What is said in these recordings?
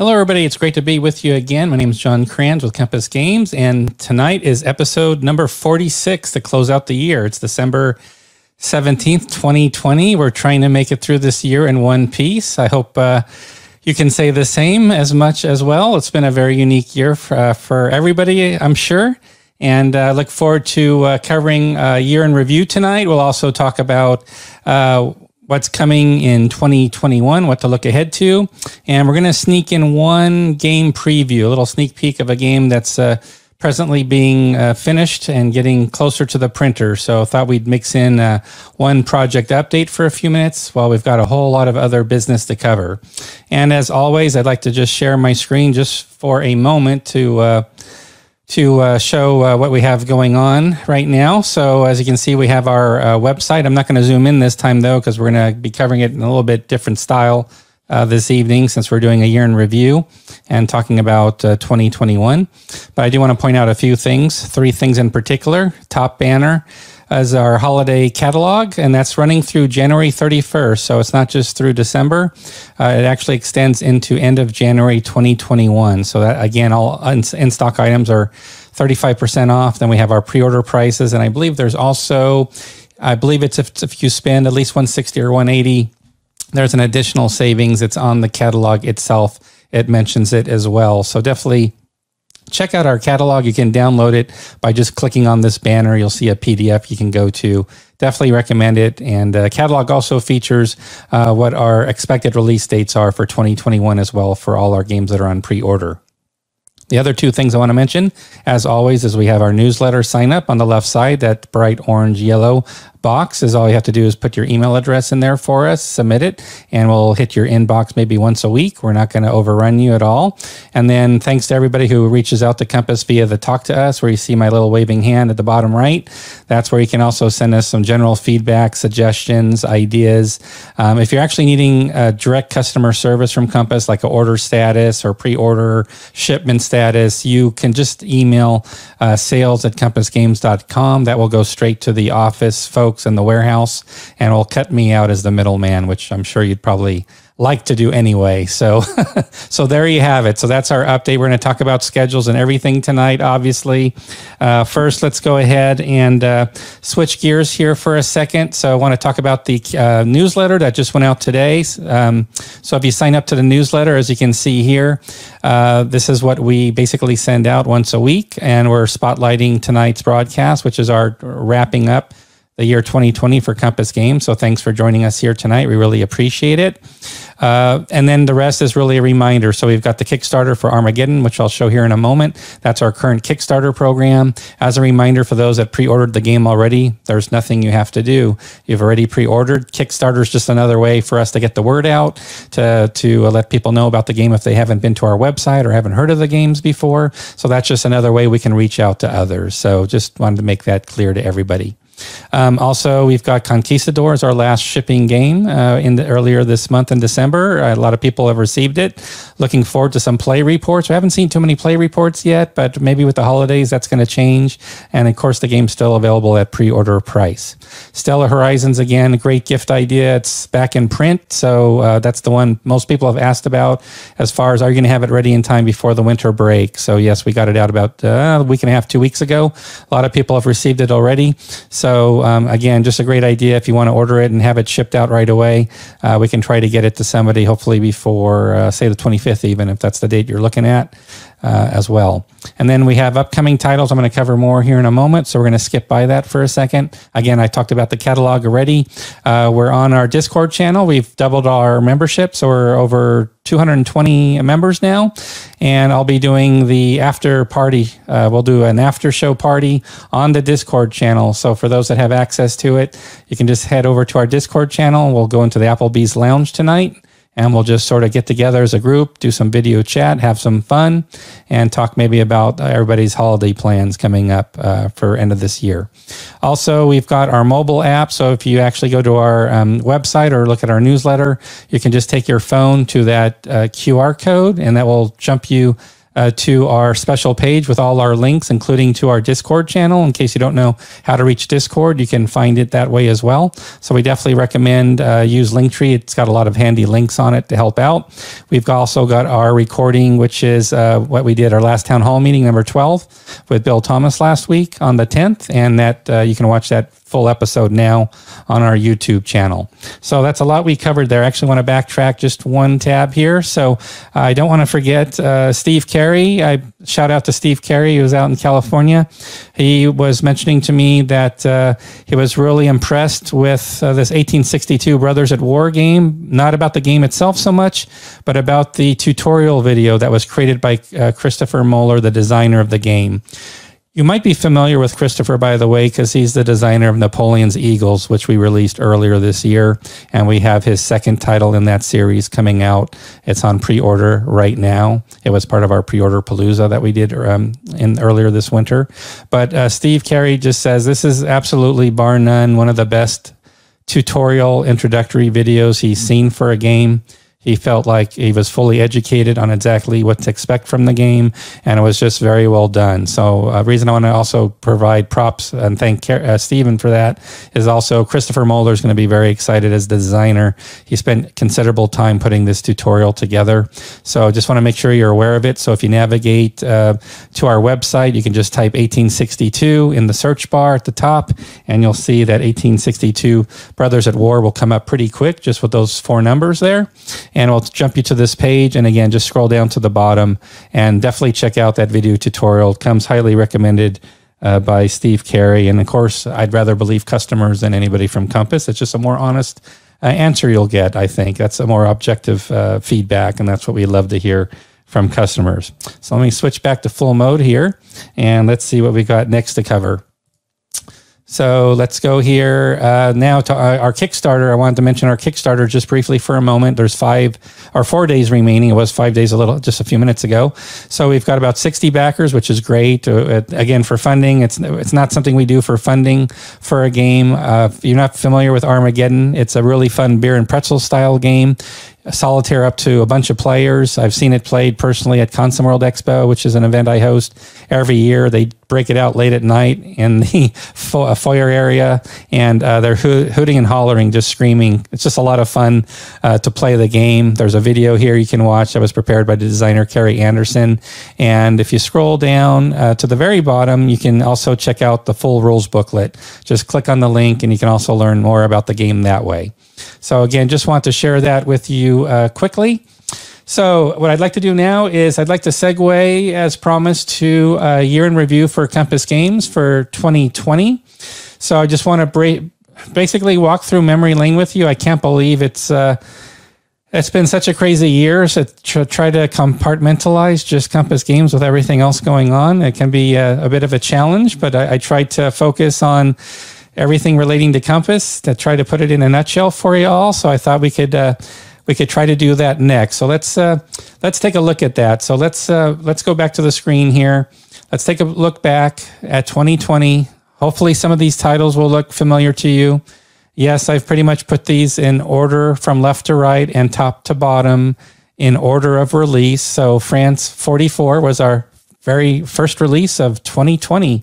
Hello, everybody. It's great to be with you again. My name is John Kranz with Compass Games, and tonight is episode number 46 to close out the year. It's December 17th, 2020. We're trying to make it through this year in one piece. I hope uh, you can say the same as much as well. It's been a very unique year for, uh, for everybody, I'm sure. And I uh, look forward to uh, covering a year in review tonight. We'll also talk about uh, what's coming in 2021, what to look ahead to. And we're going to sneak in one game preview, a little sneak peek of a game that's uh, presently being uh, finished and getting closer to the printer. So thought we'd mix in uh, one project update for a few minutes while we've got a whole lot of other business to cover. And as always, I'd like to just share my screen just for a moment to uh, to uh, show uh, what we have going on right now. So as you can see, we have our uh, website. I'm not going to zoom in this time though, because we're going to be covering it in a little bit different style uh, this evening since we're doing a year in review and talking about uh, 2021. But I do want to point out a few things, three things in particular. Top banner as our holiday catalog, and that's running through January 31st. So it's not just through December; uh, it actually extends into end of January 2021. So that again, all in stock items are 35% off. Then we have our pre-order prices, and I believe there's also, I believe it's if, if you spend at least 160 or 180, there's an additional savings. It's on the catalog itself. It mentions it as well. So definitely check out our catalog. You can download it by just clicking on this banner. You'll see a PDF you can go to. Definitely recommend it. And uh, catalog also features uh, what our expected release dates are for 2021 as well for all our games that are on pre-order. The other two things I want to mention, as always, is we have our newsletter sign up on the left side, that bright orange yellow box is all you have to do is put your email address in there for us, submit it, and we'll hit your inbox maybe once a week. We're not going to overrun you at all. And then thanks to everybody who reaches out to Compass via the Talk to Us, where you see my little waving hand at the bottom right. That's where you can also send us some general feedback, suggestions, ideas. Um, if you're actually needing a direct customer service from Compass, like an order status or pre-order shipment status, you can just email uh, sales at compassgames.com. That will go straight to the office folks folks in the warehouse and will cut me out as the middleman, which I'm sure you'd probably like to do anyway. So, so there you have it. So that's our update. We're going to talk about schedules and everything tonight. Obviously, uh, first let's go ahead and uh, switch gears here for a second. So I want to talk about the uh, newsletter that just went out today. Um, so if you sign up to the newsletter, as you can see here, uh, this is what we basically send out once a week, and we're spotlighting tonight's broadcast, which is our wrapping up the year 2020 for Compass Games. So thanks for joining us here tonight. We really appreciate it. Uh, and then the rest is really a reminder. So we've got the Kickstarter for Armageddon, which I'll show here in a moment. That's our current Kickstarter program. As a reminder for those that pre-ordered the game already, there's nothing you have to do. You've already pre-ordered. Kickstarter is just another way for us to get the word out to to let people know about the game if they haven't been to our website or haven't heard of the games before. So that's just another way we can reach out to others. So just wanted to make that clear to everybody. Um, also, we've got Conquistadors, our last shipping game uh, in the earlier this month in December. a lot of people have received it. Looking forward to some play reports. We haven't seen too many play reports yet, but maybe with the holidays that's going to change. And of course, the game's still available at pre-order price. Stellar Horizons again, a great gift idea. It's back in print, so uh, that's the one most people have asked about. As far as are you going to have it ready in time before the winter break? So yes, we got it out about uh, a week and a half, two weeks ago. A lot of people have received it already. So so um, again, just a great idea. If you want to order it and have it shipped out right away, uh, we can try to get it to somebody hopefully before, uh, say, the 25th, even if that's the date you're looking at uh, as well. And then we have upcoming titles. I'm going to cover more here in a moment. So we're going to skip by that for a second. Again, I talked about the catalog already. Uh, we're on our Discord channel. We've doubled our membership. So we're over 220 members now. And I'll be doing the after party. Uh, we'll do an after show party on the Discord channel. So for those that have access to it, you can just head over to our Discord channel. We'll go into the Applebee's Lounge tonight and we'll just sort of get together as a group, do some video chat, have some fun, and talk maybe about everybody's holiday plans coming up uh, for end of this year. Also, we've got our mobile app. So if you actually go to our um, website or look at our newsletter, you can just take your phone to that uh, QR code, and that will jump you uh, to our special page with all our links, including to our Discord channel. In case you don't know how to reach Discord, you can find it that way as well. So we definitely recommend uh, use Linktree. It's got a lot of handy links on it to help out. We've also got our recording, which is uh, what we did our last town hall meeting, number 12, with Bill Thomas last week on the 10th. And that uh, you can watch that full episode now on our YouTube channel. So that's a lot we covered there. I actually want to backtrack just one tab here. So I don't want to forget uh, Steve Carey. I shout out to Steve Carey, who was out in California. He was mentioning to me that uh, he was really impressed with uh, this 1862 Brothers at War game, not about the game itself so much, but about the tutorial video that was created by uh, Christopher Moeller, the designer of the game. You might be familiar with Christopher, by the way, because he's the designer of Napoleon's Eagles, which we released earlier this year. And we have his second title in that series coming out. It's on pre order right now. It was part of our pre order palooza that we did um, in earlier this winter. But uh, Steve Carey just says this is absolutely, bar none, one of the best tutorial introductory videos he's seen for a game. He felt like he was fully educated on exactly what to expect from the game, and it was just very well done. So, a uh, reason I want to also provide props and thank uh, Stephen for that is also Christopher Moeller is going to be very excited as the designer. He spent considerable time putting this tutorial together. So, just want to make sure you're aware of it. So, if you navigate uh, to our website, you can just type 1862 in the search bar at the top, and you'll see that 1862 Brothers at War will come up pretty quick just with those four numbers there and it'll jump you to this page. And again, just scroll down to the bottom and definitely check out that video tutorial. It comes highly recommended uh, by Steve Carey. And of course, I'd rather believe customers than anybody from Compass. It's just a more honest uh, answer you'll get, I think. That's a more objective uh, feedback, and that's what we love to hear from customers. So let me switch back to full mode here, and let's see what we got next to cover. So let's go here uh, now to our, our, Kickstarter. I wanted to mention our Kickstarter just briefly for a moment. There's five or four days remaining. It was five days a little just a few minutes ago. So we've got about 60 backers, which is great. Uh, again, for funding, it's it's not something we do for funding for a game. Uh, if you're not familiar with Armageddon, it's a really fun beer and pretzel style game solitaire up to a bunch of players. I've seen it played personally at Consim World Expo, which is an event I host every year. They break it out late at night in the foyer area, and uh, they're ho- hooting and hollering, just screaming. It's just a lot of fun uh, to play the game. There's a video here you can watch that was prepared by the designer Kerry Anderson. And if you scroll down uh, to the very bottom, you can also check out the full rules booklet. Just click on the link, and you can also learn more about the game that way. So again, just want to share that with you uh, quickly. So what I'd like to do now is I'd like to segue, as promised, to a year in review for Compass Games for 2020. So I just want to basically walk through memory lane with you. I can't believe it's uh, it's been such a crazy year. So to try to compartmentalize just Compass Games with everything else going on, it can be a, a bit of a challenge. But I, I tried to focus on everything relating to Compass to try to put it in a nutshell for you all. So I thought we could uh, we could try to do that next. So let's uh, let's take a look at that. So let's uh, let's go back to the screen here. Let's take a look back at 2020. Hopefully, some of these titles will look familiar to you. Yes, I've pretty much put these in order from left to right and top to bottom in order of release. So France 44 was our very first release of 2020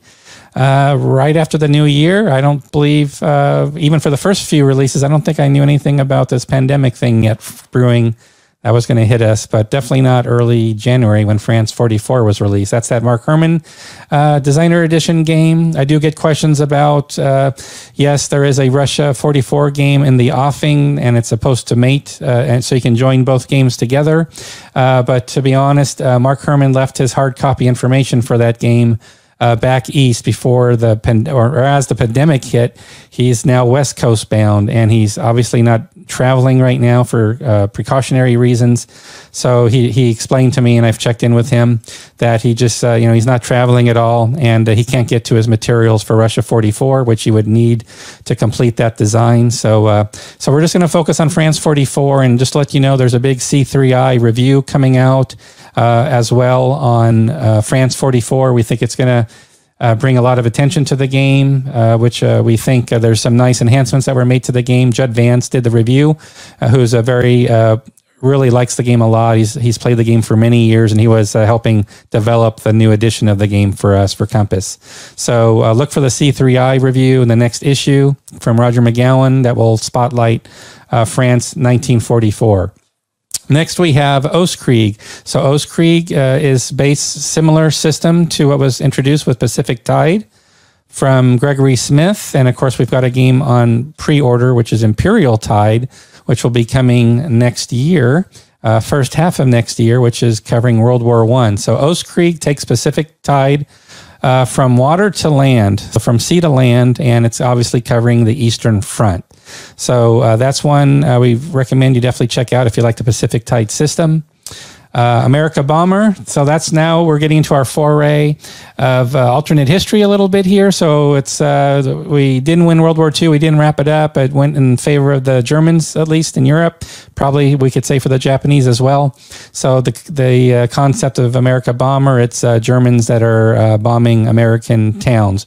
uh, right after the new year. I don't believe, uh, even for the first few releases, I don't think I knew anything about this pandemic thing yet brewing that was going to hit us, but definitely not early January when France 44 was released. That's that Mark Herman uh, Designer Edition game. I do get questions about, uh, yes, there is a Russia 44 game in the offing and it's supposed to mate, uh, and so you can join both games together. Uh, but to be honest, Mark Herman left his hard copy information for that game uh, back east before the pen, or, or, as the pandemic hit. He's now West Coast bound, and he's obviously not traveling right now for uh, precautionary reasons. So he he explained to me, and I've checked in with him that he just uh, you know he's not traveling at all, and uh, he can't get to his materials for Russia 44, which he would need to complete that design. So uh, so we're just going to focus on France 44, and just let you know there's a big C3I review coming out uh, as well on uh, France 44. We think it's going to uh, bring a lot of attention to the game, uh, which uh, we think uh, there's some nice enhancements that were made to the game. Judd Vance did the review, who's a very really likes the game a lot. He's he's played the game for many years, and he was uh, helping develop the new edition of the game for us for Compass. So uh, look for the C3I review in the next issue from Roger McGowan that will spotlight uh, France 1944. Next, we have Ostkrieg. So Ostkrieg uh, is based similar system to what was introduced with Pacific Tide from Gregory Smith. And of course, we've got a game on pre order, which is Imperial Tide, which will be coming next year, uh, first half of next year, which is covering World War One. So Ostkrieg takes Pacific Tide. Uh, from water to land, so from sea to land, and it's obviously covering the Eastern Front. So uh, that's one uh, we recommend you definitely check out if you like the Pacific Tide system uh, America Bomber. So that's now we're getting into our foray of uh, alternate history a little bit here. So it's uh, we didn't win World War II. We didn't wrap it up. It went in favor of the Germans, at least in Europe. Probably we could say for the Japanese as well. So the the uh, concept of America Bomber, it's uh, Germans that are uh, bombing American towns.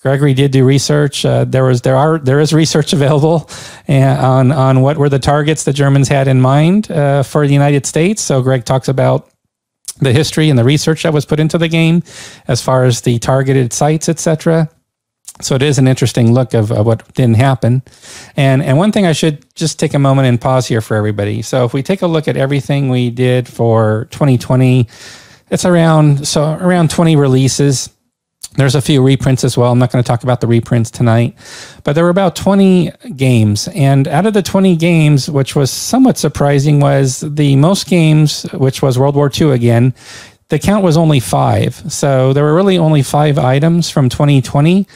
Gregory did do research. Uh, there was there are there is research available uh, on on what were the targets the Germans had in mind uh, for the United States. So Greg talks about the history and the research that was put into the game as far as the targeted sites, etc. So it is an interesting look of, of, what didn't happen. And and one thing I should just take a moment and pause here for everybody. So if we take a look at everything we did for 2020, it's around so around 20 releases there's a few reprints as well. I'm not going to talk about the reprints tonight, but there were about 20 games. And out of the 20 games, which was somewhat surprising, was the most games, which was World War II again, the count was only five. So there were really only five items from 2020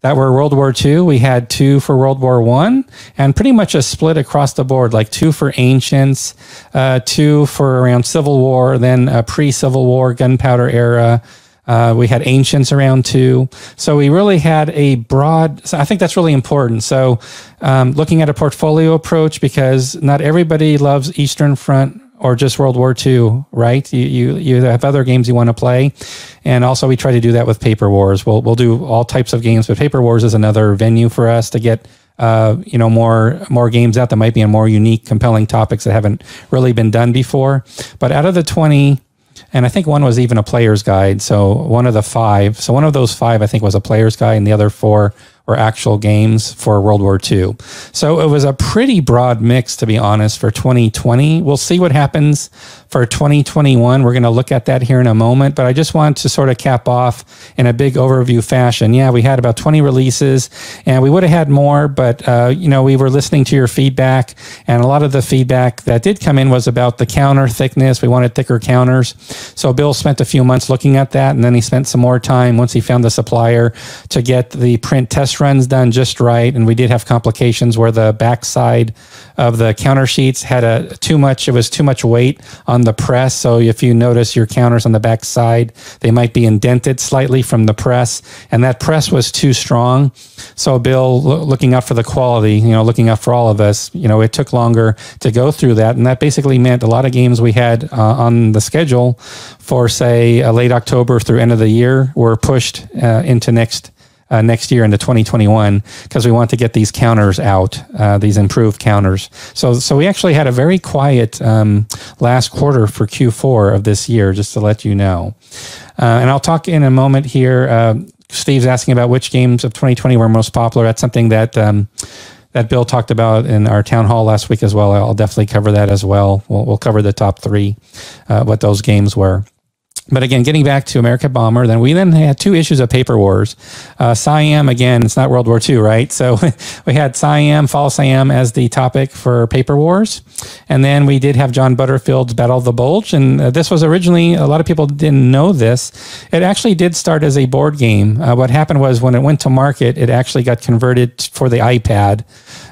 that were World War II. We had two for World War One, and pretty much a split across the board, like two for ancients, uh, two for around Civil War, then a pre-Civil War gunpowder era, uh, we had ancients around too. So we really had a broad, so I think that's really important. So um, looking at a portfolio approach, because not everybody loves Eastern Front or just World War II, right? You, you, you have other games you want to play. And also we try to do that with Paper Wars. We'll, we'll do all types of games, but Paper Wars is another venue for us to get uh, you know, more more games out that might be on more unique, compelling topics that haven't really been done before. But out of the twenty and I think one was even a player's guide. So one of the five, so one of those five, I think was a player's guide, and the other four were actual games for World War II. So it was a pretty broad mix, to be honest, for 2020. We'll see what happens for 2021. We're going to look at that here in a moment, but I just want to sort of cap off in a big overview fashion. Yeah, we had about 20 releases and we would have had more, but, uh, you know, we were listening to your feedback and a lot of the feedback that did come in was about the counter thickness. We wanted thicker counters. So Bill spent a few months looking at that and then he spent some more time once he found the supplier to get the print test runs done just right. And we did have complications where the backside of the counter sheets had a too much, it was too much weight on the press. So if you notice your counters on the back side, they might be indented slightly from the press, and that press was too strong. So Bill, looking out for the quality, you know, looking out for all of us, you know, it took longer to go through that, and that basically meant a lot of games we had uh, on the schedule for say uh, late October through end of the year were pushed uh, into next uh, next year into 2021 because we want to get these counters out, uh, these improved counters. So, so we actually had a very quiet um, last quarter for Q4 of this year, just to let you know. Uh, and I'll talk in a moment here. Uh, Steve's asking about which games of 2020 were most popular. That's something that um, that Bill talked about in our town hall last week as well. I'll definitely cover that as well. We'll, we'll cover the top three, uh, what those games were. But again, getting back to America Bomber, then we then had two issues of Paper Wars. Uh, Siam, again, it's not World War II, right? So we had Siam, Fall Siam as the topic for Paper Wars. And then we did have John Butterfield's Battle of the Bulge. And uh, this was originally, a lot of people didn't know this. It actually did start as a board game. Uh, what happened was when it went to market, it actually got converted for the iPad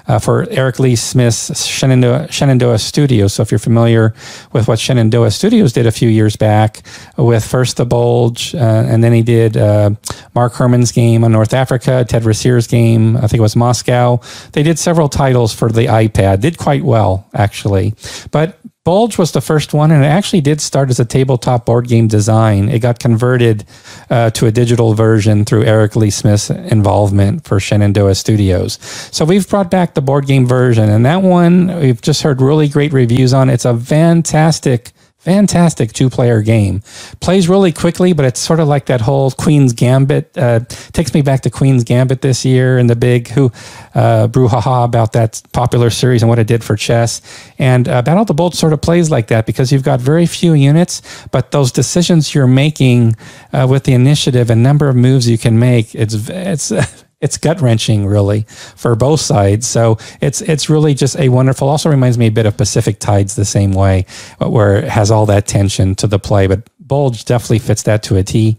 uh, for Eric Lee Smith's Shenandoah, Shenandoah Studios. So if you're familiar with what Shenandoah Studios did a few years back with first The Bulge, uh, and then he did uh, Mark Herman's game on North Africa, Ted Raicer's game, I think it was Moscow. They did several titles for the iPad, did quite well, actually. But Bulge was the first one, and it actually did start as a tabletop board game design. It got converted uh, to a digital version through Eric Lee Smith's involvement for Shenandoah Studios. So we've brought back the board game version, and that one we've just heard really great reviews on. It's a fantastic Fantastic two player game. Plays really quickly, but it's sort of like that whole Queen's Gambit. Uh, takes me back to Queen's Gambit this year and the big who uh, brouhaha about that popular series and what it did for chess. And uh, Battle of the Bulge sort of plays like that because you've got very few units, but those decisions you're making uh, with the initiative and number of moves you can make, it's it's it's gut wrenching really for both sides. So it's it's really just a wonderful. Also reminds me a bit of Pacific Tides the same way, where it has all that tension to the play. But Bulge definitely fits that to a T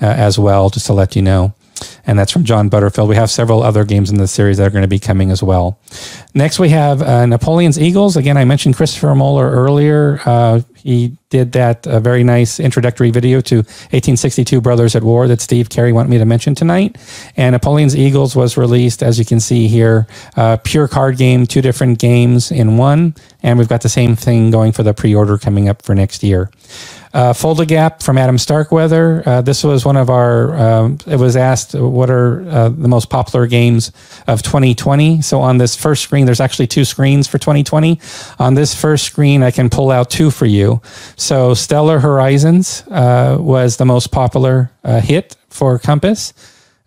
uh, as well. Just to let you know and that's from John Butterfield. We have several other games in the series that are going to be coming as well. Next, we have uh, Napoleon's Eagles. Again, I mentioned Christopher Moeller earlier. Uh, he did that uh, very nice introductory video to 1862 Brothers at War that Steve Carey wanted me to mention tonight. And Napoleon's Eagles was released, as you can see here, uh, pure card game, two different games in one. And we've got the same thing going for the pre order coming up for next year. Uh, Fulda Gap from Adam Starkweather. Uh, this was one of our, um, it was asked what are uh, the most popular games of 2020. So on this first screen, there's actually two screens for 2020. On this first screen, I can pull out two for you. So Stellar Horizons uh, was the most popular uh, hit for Compass.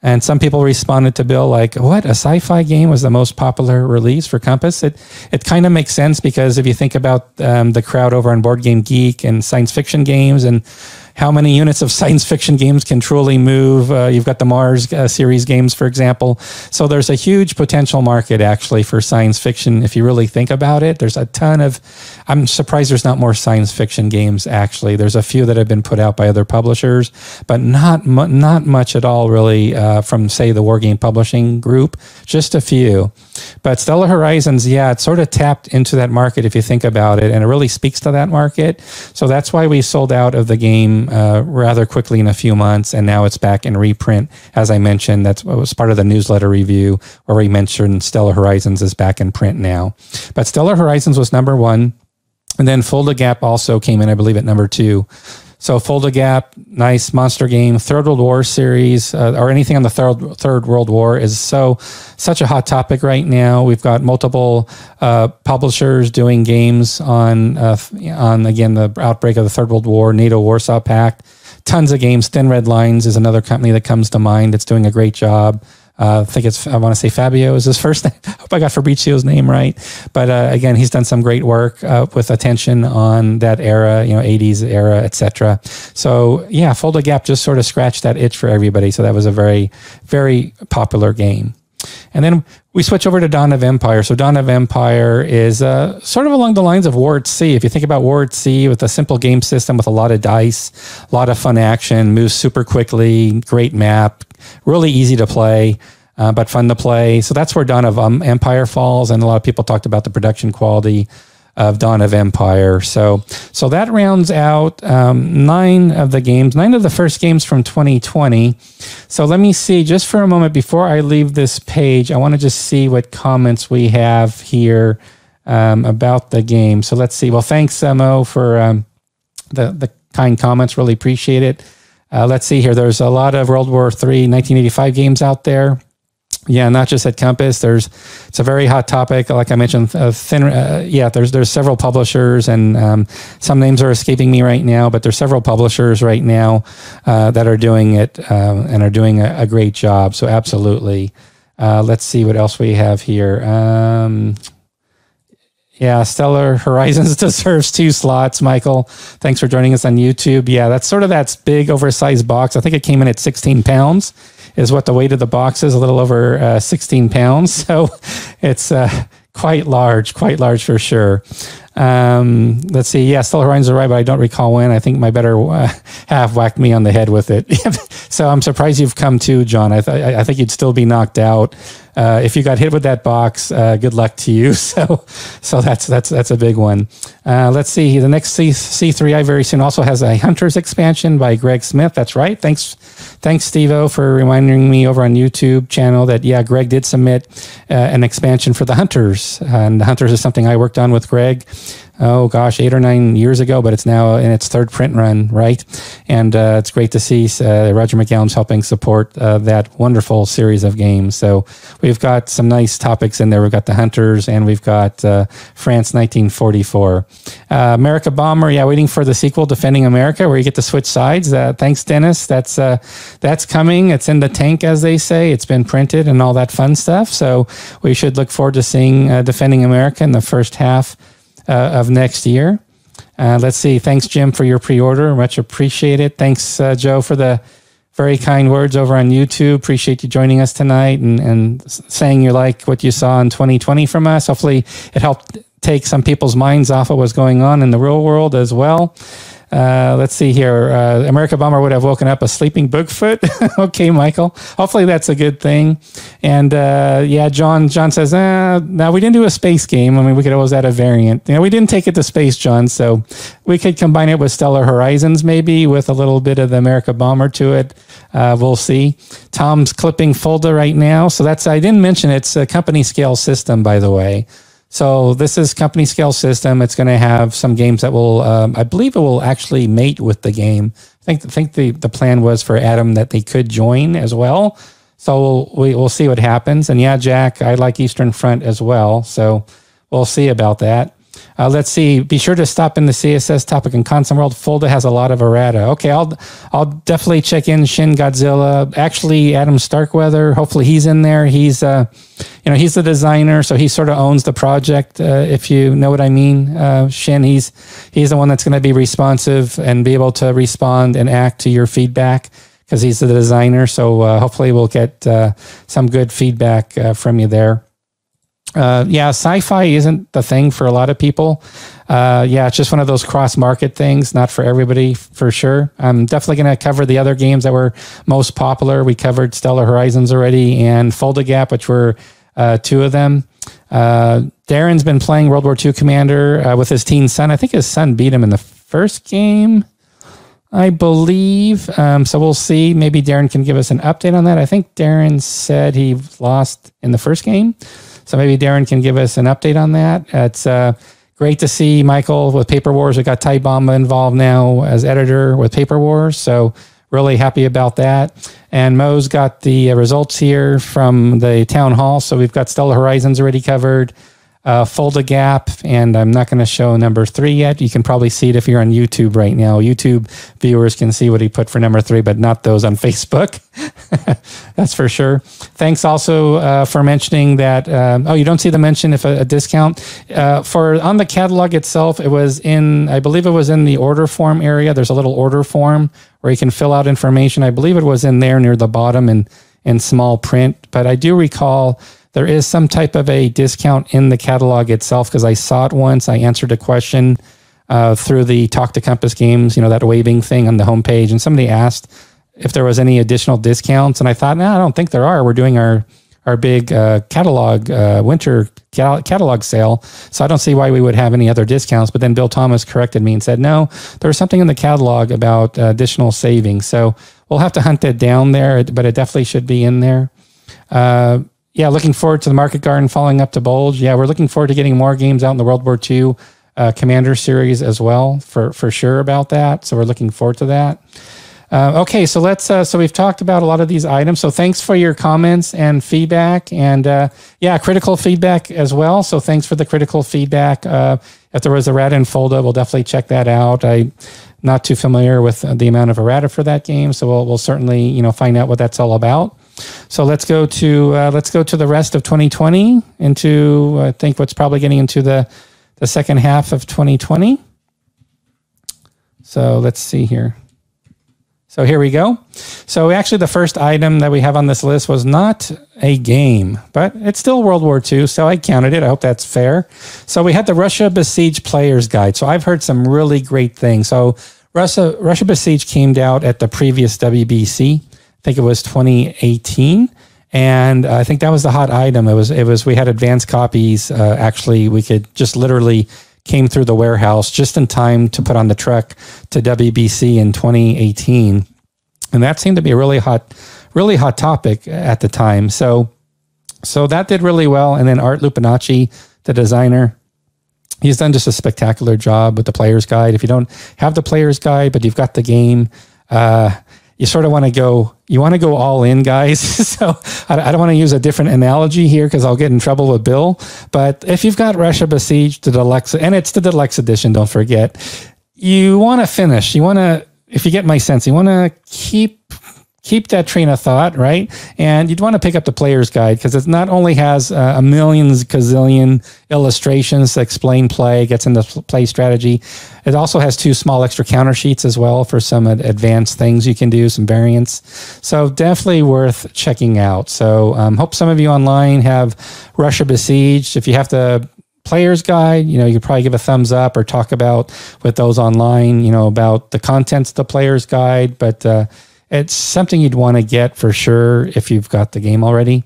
And some people responded to Bill like, "What a sci-fi game was the most popular release for Compass?" It it kind of makes sense because if you think about um, the crowd over on Board Game Geek and science fiction games and how many units of science fiction games can truly move. Uh, you've got the Mars uh, series games, for example. So there's a huge potential market actually for science fiction if you really think about it. There's a ton of. I'm surprised there's not more science fiction games actually. There's a few that have been put out by other publishers, but not mu- not much at all really uh, from say the Wargame Publishing Group. Just a few. But Stellar Horizons, yeah, it sort of tapped into that market if you think about it, and it really speaks to that market. So that's why we sold out of the game uh, rather quickly in a few months, and now it's back in reprint. As I mentioned, that's was part of the newsletter review where we mentioned Stellar Horizons is back in print now. But Stellar Horizons was number one. And then Fulda Gap also came in, I believe, at number two. So Fulda Gap, nice monster game. Third World War series uh, or anything on the third Third World War is so such a hot topic right now. We've got multiple uh, publishers doing games on uh, on again the outbreak of the Third World War, NATO Warsaw Pact. Tons of games. Thin Red Lines is another company that comes to mind. that's doing a great job. Uh, I think it's, I want to say Fabio is his first name. I hope I got Fabrizio's name right. But uh, again, he's done some great work uh, with attention on that era, you know, 80s era, etc. So yeah, Fulda Gap just sort of scratched that itch for everybody. So that was a very, very popular game. And then we switch over to Dawn of Empire. So Dawn of Empire is uh, sort of along the lines of War at Sea. If you think about War at Sea with a simple game system with a lot of dice, a lot of fun action, moves super quickly, great map, really easy to play. Uh, but fun to play. So that's where Dawn of um, Empire falls, and a lot of people talked about the production quality of Dawn of Empire. So, so that rounds out um, nine of the games, nine of the first games from 2020. So let me see just for a moment before I leave this page. I want to just see what comments we have here um, about the game. So let's see. Well, thanks, Mo, for um, the the kind comments. Really appreciate it. Uh, let's see here. There's a lot of World War III 1985 games out there. Yeah, not just at Compass. There's it's a very hot topic. Like I mentioned, thin. Uh, yeah, there's there's several publishers, and um, some names are escaping me right now. But there's several publishers right now uh, that are doing it uh, and are doing a, a, great job. So absolutely. Uh, let's see what else we have here. Um, yeah, Stellar Horizons deserves two slots, Michael. Thanks for joining us on YouTube. Yeah, that's sort of that big oversized box. I think it came in at 16 pounds is what the weight of the box is, a little over uh, 16 pounds. So it's uh, quite large, quite large for sure. Um, let's see. Yeah, Stellar Horizons are right, but I don't recall when. I think my better uh, half whacked me on the head with it. so I'm surprised you've come to, John. I, th- I think you'd still be knocked out uh, if you got hit with that box, uh, good luck to you. So, so that's that's that's a big one. Uh, let's see. The next C C3I very soon also has a Hunters expansion by Greg Smith. That's right. Thanks, thanks, Stevo, for reminding me over on YouTube channel that yeah, Greg did submit uh, an expansion for the Hunters, and the Hunters is something I worked on with Greg oh gosh, eight or nine years ago, but it's now in its third print run, right? And uh, it's great to see uh, Roger McGowan's helping support uh, that wonderful series of games. So we've got some nice topics in there. We've got the Hunters and we've got uh, France 1944. Uh, America Bomber, yeah, waiting for the sequel, Defending America, where you get to switch sides. Uh, thanks, Dennis. That's that's coming. It's in the tank, as they say. It's been printed and all that fun stuff. So we should look forward to seeing Defending America in the first half of next year. Uh, let's see. Thanks, Jim, for your pre-order. Much appreciated. Thanks, uh, Joe, for the very kind words over on YouTube. Appreciate you joining us tonight and, and saying you like what you saw in 2020 from us. Hopefully, it helped take some people's minds off of what's going on in the real world as well. Uh, let's see here. Uh, America Bomber would have woken up a sleeping Bigfoot. okay, Michael. Hopefully that's a good thing. And uh, yeah, John. John says, eh, "Now we didn't do a space game. I mean, we could always add a variant. You know, we didn't take it to space, John. So we could combine it with Stellar Horizons, maybe with a little bit of the America Bomber to it. Uh, we'll see. Tom's clipping Fulda right now. So that's I didn't mention it's a company scale system, by the way. So this is company scale system. It's going to have some games that will, um, I believe, it will actually mate with the game. I think think the the plan was for Adam that they could join as well. So we'll, we, will see what happens. And yeah, Jack, I like Eastern Front as well. So we'll see about that. Uh, let's see. Be sure to stop in the CSS topic and ConsimWorld. Fulda has a lot of errata. Okay, I'll I'll definitely check in Shin Godzilla. Actually, Adam Starkweather. Hopefully, he's in there. He's uh, you know, he's the designer, so he sort of owns the project. Uh, if you know what I mean, uh, Shin. He's he's the one that's going to be responsive and be able to respond and act to your feedback because he's the designer. So uh, hopefully, we'll get uh, some good feedback uh, from you there uh, yeah, sci-fi isn't the thing for a lot of people. Uh, yeah, it's just one of those cross-market things, not for everybody for sure. I'm definitely going to cover the other games that were most popular. We covered Stellar Horizons already and Fulda Gap, which were uh, two of them. Uh, Darren's been playing World War II Commander uh, with his teen son. I think his son beat him in the first game. I believe. Um, so we'll see. Maybe Darren can give us an update on that. I think Darren said he lost in the first game. So maybe Darren can give us an update on that. It's uh, great to see Michael with Paper Wars. We got Ty Bomba involved now as editor with Paper Wars. So really happy about that. And Mo's got the results here from the town hall. So we've got Stellar Horizons already covered uh, Fulda Gap, and I'm not going to show number three yet. You can probably see it if you're on YouTube right now. YouTube viewers can see what he put for number three, but not those on Facebook. That's for sure. Thanks also uh, for mentioning that. Um, oh, you don't see the mention if a, a discount uh, for on the catalog itself. It was in, I believe it was in the order form area. There's a little order form where you can fill out information. I believe it was in there near the bottom in in small print, but I do recall there is some type of a discount in the catalog itself because I saw it once. I answered a question uh, through the Talk to Compass Games, you know, that waving thing on the homepage, and somebody asked if there was any additional discounts, and I thought, no, I don't think there are. We're doing our our big uh, catalog uh, winter catalog sale, so I don't see why we would have any other discounts. But then Bill Thomas corrected me and said, no, there was something in the catalog about uh, additional savings. So we'll have to hunt that down there, but it definitely should be in there. Yeah, looking forward to the Market Garden following up to Bulge. Yeah, we're looking forward to getting more games out in the World War II uh, Commander series as well, for for sure about that. So we're looking forward to that. Uh, okay, so let's. Uh, so we've talked about a lot of these items. So thanks for your comments and feedback, and uh, yeah, critical feedback as well. So thanks for the critical feedback. If there was a errata in Fulda, we'll definitely check that out. I'm not too familiar with the amount of errata for that game, so we'll we'll certainly you know find out what that's all about. So let's go to uh, let's go to the rest of 2020 into I think what's probably getting into the the second half of 2020. So let's see here. So here we go. So actually, the first item that we have on this list was not a game, but it's still World War II. So I counted it. I hope that's fair. So we had the Russia Besieged Player's Guide. So I've heard some really great things. So Russia Russia Besieged came out at the previous WBC think it was 2018 and I think that was the hot item. It was it was we had advanced copies. Uh, actually, we could just literally came through the warehouse just in time to put on the truck to WBC in 2018, and that seemed to be a really hot, really hot topic at the time. So, so that did really well. And then Art Lupinacci, the designer, he's done just a spectacular job with the player's guide. If you don't have the player's guide, but you've got the game, uh, you sort of want to go you want to go all in guys. So i, I don't want to use a different analogy here because i'll get in trouble with bill but if you've got russia besieged the deluxe and it's the deluxe edition don't forget you want to finish you want to if you get my sense you want to keep keep that train of thought, right? And you'd want to pick up the player's guide because it not only has uh, a millions gazillion illustrations to explain play, gets into play strategy. It also has two small extra counter sheets as well for some advanced things you can do, some variants. So definitely worth checking out. So um, hope some of you online have Russia Besieged. If you have the player's guide, you know, you could probably give a thumbs up or talk about with those online, you know, about the contents of the player's guide. But uh, it's something you'd want to get for sure if you've got the game already.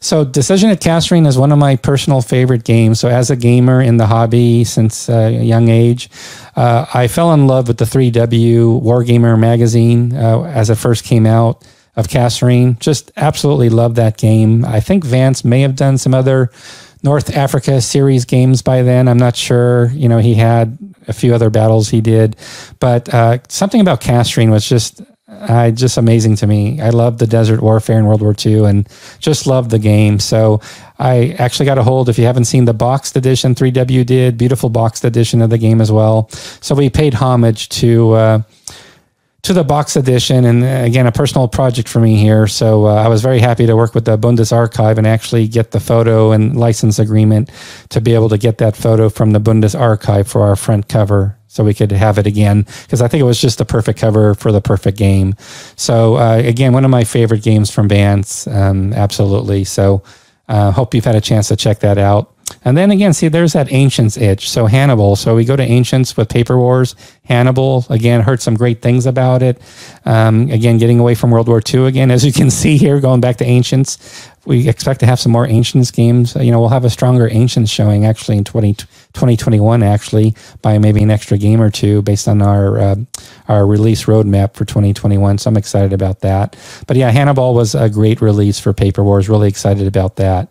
So, Decision at Kasserine is one of my personal favorite games. So, as a gamer in the hobby since a young age, uh, I fell in love with the 3W Wargamer magazine uh, as it first came out of Kasserine. Just absolutely love that game. I think Vance may have done some other North Africa series games by then. I'm not sure. You know, he had a few other battles he did, but uh, something about Kasserine was just uh, just amazing to me. I love the Desert Warfare in World War II and just love the game. So I actually got a hold, if you haven't seen the boxed edition 3W did, beautiful boxed edition of the game as well. So we paid homage to. Uh, to the box edition, and uh, again, a personal project for me here. So uh, I was very happy to work with the Bundesarchiv and actually get the photo and license agreement to be able to get that photo from the Bundesarchiv for our front cover so we could have it again because I think it was just the perfect cover for the perfect game. So uh, again, one of my favorite games from Vance, um, absolutely. So uh, hope you've had a chance to check that out. And then again, see, there's that Ancients itch. So Hannibal. So we go to Ancients with Paper Wars. Hannibal, again, heard some great things about it. Um, again, getting away from World War II again, as you can see here, going back to Ancients. We expect to have some more Ancients games. You know, we'll have a stronger Ancients showing actually in 20, 2021, actually, by maybe an extra game or two based on our, uh, our release roadmap for 2021. So I'm excited about that. But yeah, Hannibal was a great release for Paper Wars. Really excited about that.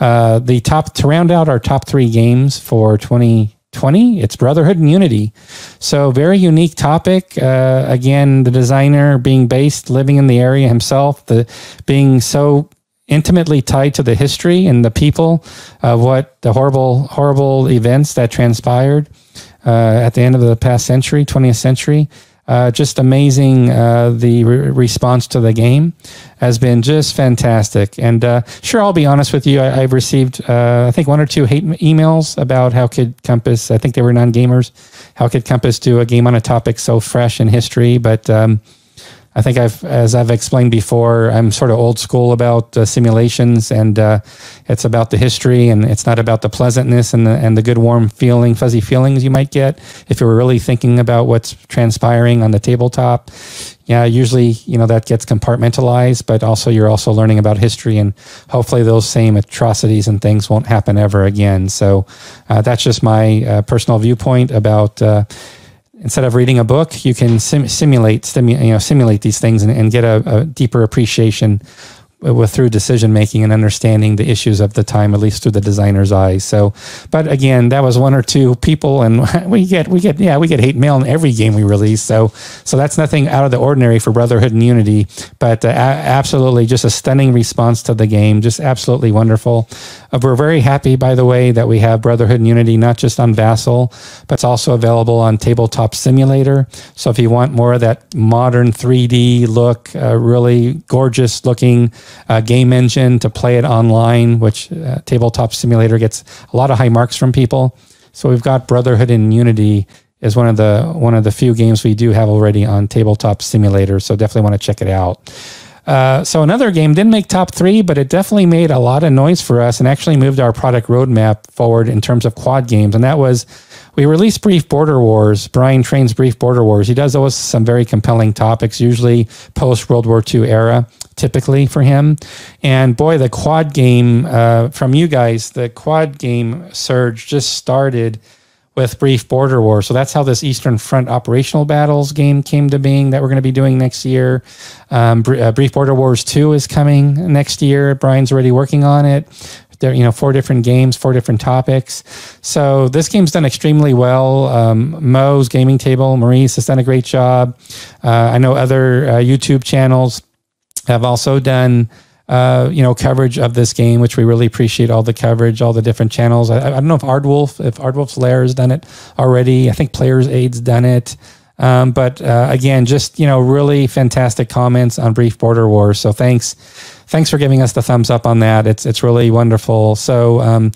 Uh, the top, to round out our top three games for 20, 20 it's brotherhood and unity so very unique topic uh, again the designer being based living in the area himself the being so intimately tied to the history and the people of what the horrible horrible events that transpired uh, at the end of the past century 20th century uh, just amazing. Uh, the re- response to the game has been just fantastic. And uh, sure, I'll be honest with you. I, have received, uh, I think, one or two hate emails about how could Compass, I think they were non gamers, how could Compass do a game on a topic so fresh in history? But um, I think I've, as I've explained before, I'm sort of old school about uh, simulations, and uh, it's about the history, and it's not about the pleasantness and the and the good, warm feeling, fuzzy feelings you might get if you were really thinking about what's transpiring on the tabletop. Yeah, usually you know that gets compartmentalized, but also you're also learning about history, and hopefully those same atrocities and things won't happen ever again. So uh, that's just my uh, personal viewpoint about uh, instead of reading a book, you can sim- simulate, stimu- you know, simulate these things and, and get a, a, deeper appreciation with through decision making and understanding the issues of the time, at least through the designer's eyes. So, but again, that was one or two people, and we get we get yeah we get hate mail in every game we release. So so that's nothing out of the ordinary for Brotherhood and Unity, but uh, absolutely just a stunning response to the game, just absolutely wonderful. Uh, we're very happy, by the way, that we have Brotherhood and Unity not just on Vassal, but it's also available on Tabletop Simulator. So if you want more of that modern 3D look, uh, really gorgeous looking uh, game engine to play it online, which uh, Tabletop Simulator gets a lot of high marks from people. So we've got Brotherhood and Unity is one of the one of the few games we do have already on Tabletop Simulator. So definitely want to check it out. Uh, so another game didn't make top three, but it definitely made a lot of noise for us and actually moved our product roadmap forward in terms of quad games. And that was we released Brief Border Wars. Brian Train's Brief Border Wars. He does always some very compelling topics, usually post World War II era typically for him. And boy, the quad game uh, from you guys, the quad game surge just started with Brief Border War. So that's how this Eastern Front operational battles game came to being that we're going to be doing next year. Um, uh, Brief Border Wars 2 is coming next year. Brian's already working on it. There, you know, four different games, four different topics. So this game's done extremely well. Um, Mo's Gaming Table, Maurice has done a great job. Uh, I know other uh, YouTube channels have also done. Uh, you know, coverage of this game, which we really appreciate all the coverage, all the different channels. I, I don't know if Ardwulf, if Ardwulf's Lair has done it already. I think Players Aid's done it. Um, but uh, again, just you know, really fantastic comments on Brief Border Wars. So thanks, thanks for giving us the thumbs up on that. It's it's really wonderful. So um,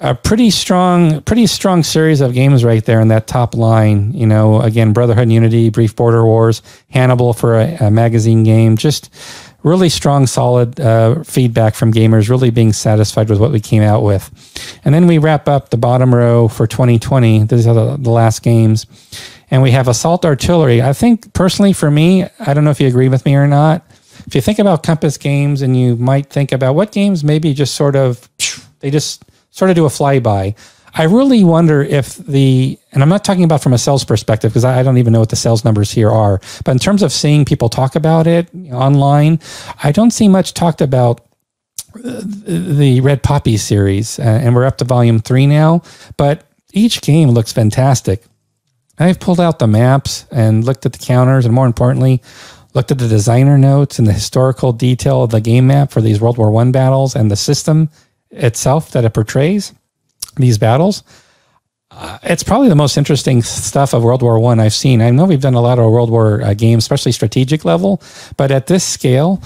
a pretty strong, pretty strong series of games right there in that top line. You know, again, Brotherhood and Unity, Brief Border Wars, Hannibal for a, a magazine game. Just really strong, solid uh, feedback from gamers, really being satisfied with what we came out with. And then we wrap up the bottom row for 2020. These are the, the last games and we have assault artillery. I think personally for me, I don't know if you agree with me or not. If you think about Compass games and you might think about what games maybe just sort of, they just sort of do a flyby. I really wonder if the, and I'm not talking about from a sales perspective because I don't even know what the sales numbers here are, but in terms of seeing people talk about it online, I don't see much talked about uh, the Red Poppy series, uh, and we're up to volume three now. But each game looks fantastic. I've pulled out the maps and looked at the counters, and more importantly, looked at the designer notes and the historical detail of the game map for these World War One battles and the system itself that it portrays these battles. Uh, it's probably the most interesting stuff of World War One I've seen. I know we've done a lot of World War uh, games, especially strategic level, but at this scale,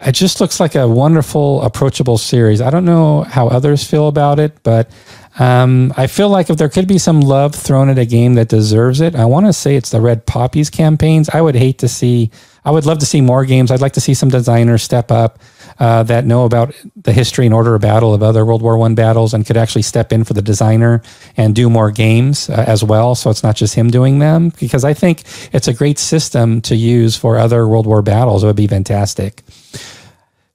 it just looks like a wonderful, approachable series. I don't know how others feel about it, but um, I feel like if there could be some love thrown at a game that deserves it, I want to say it's the Red Poppies campaigns. I would hate to see, I would love to see more games. I'd like to see some designers step up uh, that know about the history and order of battle of other World War One battles and could actually step in for the designer and do more games uh, as well. So it's not just him doing them because I think it's a great system to use for other World War battles. It would be fantastic.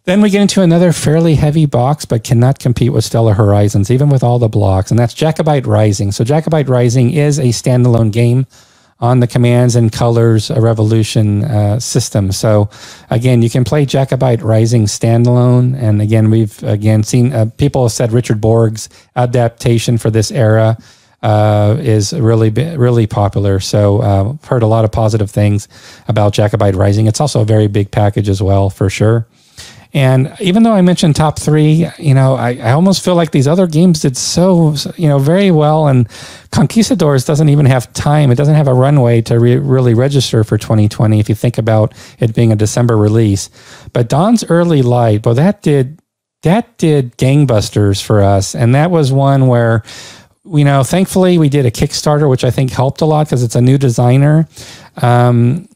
Then we get into another fairly heavy box, but cannot compete with Stellar Horizons, even with all the blocks, and that's Jacobite Rising. So, Jacobite Rising is a standalone game on the Commands and Colors a Revolution uh, system. So, again, you can play Jacobite Rising standalone. And again, we've again seen uh, people have said Richard Borg's adaptation for this era uh, is really really popular. So uh, heard a lot of positive things about Jacobite Rising. It's also a very big package as well, for sure. And even though I mentioned top three, you know, I, I almost feel like these other games did so, you know, very well. And Conquistadors doesn't even have time. It doesn't have a runway to re- really register for 2020 if you think about it being a December release. But Dawn's Early Light, well, that did that did gangbusters for us. And that was one where you know, thankfully we did a Kickstarter, which I think helped a lot because it's a new designer. Um,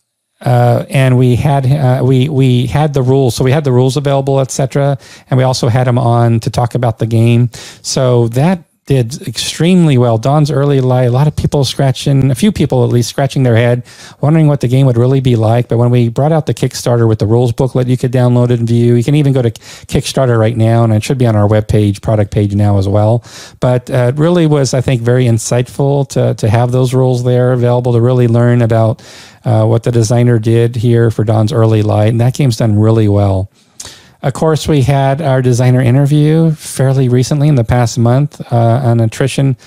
uh, and we had uh, we we had the rules, so we had the rules available, etc. And we also had him on to talk about the game. So that did extremely well. Dawn's early light, a lot of people scratching, a few people at least scratching their head, wondering what the game would really be like. But when we brought out the Kickstarter with the rules booklet, you could download it and view. You can even go to Kickstarter right now, and it should be on our webpage, product page now as well. But uh, it really was, I think, very insightful to to have those rules there available to really learn about uh, what the designer did here for Dawn's Early Light. And that game's done really well. Of course, we had our designer interview fairly recently in the past month uh, on attrition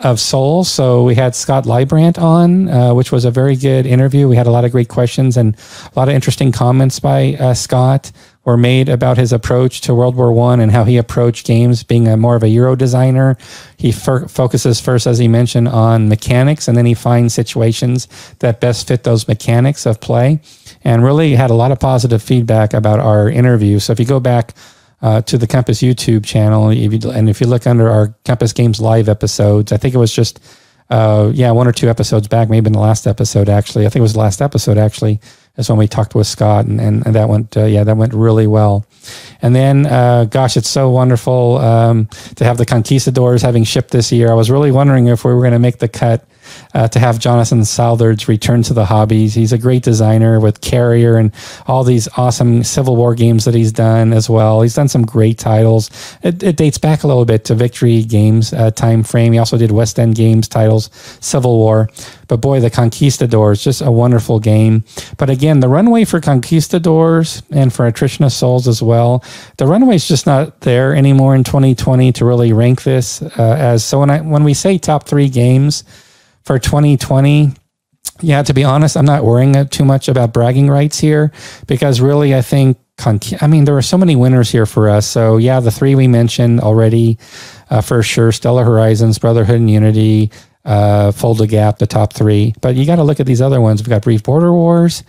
of souls. So we had Scott Librant on, uh, which was a very good interview. We had a lot of great questions and a lot of interesting comments by uh, Scott were made about his approach to World War One and how he approached games, being a more of a Euro designer. He focuses first, as he mentioned, on mechanics, and then he finds situations that best fit those mechanics of play. And really had a lot of positive feedback about our interview. So if you go back uh, to the Compass YouTube channel, if you, and if you look under our Compass Games live episodes, I think it was just uh, yeah, one or two episodes back, maybe in the last episode, actually. I think it was the last episode, actually, is when we talked with Scott, and, and, and that went, uh, yeah, that went really well. And then, uh, gosh, it's so wonderful um, to have the Conquistadors having shipped this year. I was really wondering if we were going to make the cut uh, to have Jonathan Southard's return to the hobbies. He's a great designer with Carrier and all these awesome Civil War games that he's done as well. He's done some great titles. It, it dates back a little bit to Victory Games uh, time frame. He also did West End Games titles, Civil War. But boy, the Conquistadors, just a wonderful game. But again, the runway for Conquistadors and for Attrition of Souls as well, the runway is just not there anymore in 2020 to really rank this uh, as. So when I when we say top three games for 2020, yeah, to be honest, I'm not worrying too much about bragging rights here because really, I think. I mean, there are so many winners here for us. So, yeah, the three we mentioned already uh, for sure Stellar Horizons, Brotherhood and Unity, uh, Fulda Gap, the top three. But you got to look at these other ones. We've got Brief Border Wars,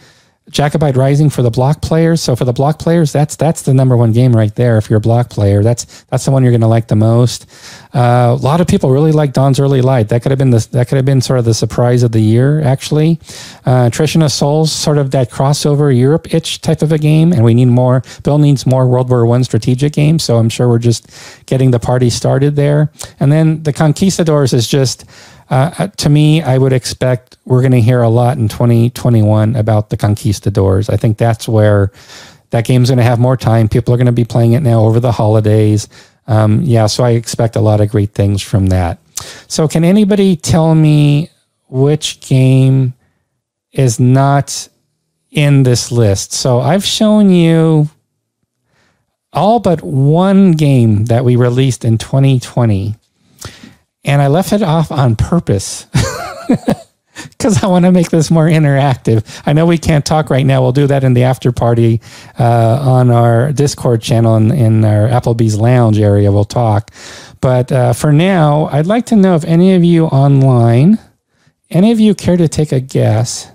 Jacobite Rising for the block players. So for the block players, that's that's the number one game right there. If you're a block player, that's that's the one you're going to like the most. Uh, a lot of people really like Dawn's Early Light. That could have been the that could have been sort of the surprise of the year actually. Uh, of Souls, sort of that crossover Europe itch type of a game, and we need more. Bill needs more World War One strategic games, so I'm sure we're just getting the party started there. And then the Conquistadors is just uh, uh, to me, I would expect we're going to hear a lot in 2021 about the Conquistadors. I think that's where that game's going to have more time. People are going to be playing it now over the holidays. Um, yeah, so I expect a lot of great things from that. So, can anybody tell me which game is not in this list? So, I've shown you all but one game that we released in 2020 and I left it off on purpose because I want to make this more interactive. I know we can't talk right now. We'll do that in the after party uh, on our Discord channel in, in, our Applebee's Lounge area. We'll talk. But uh, for now, I'd like to know if any of you online, any of you care to take a guess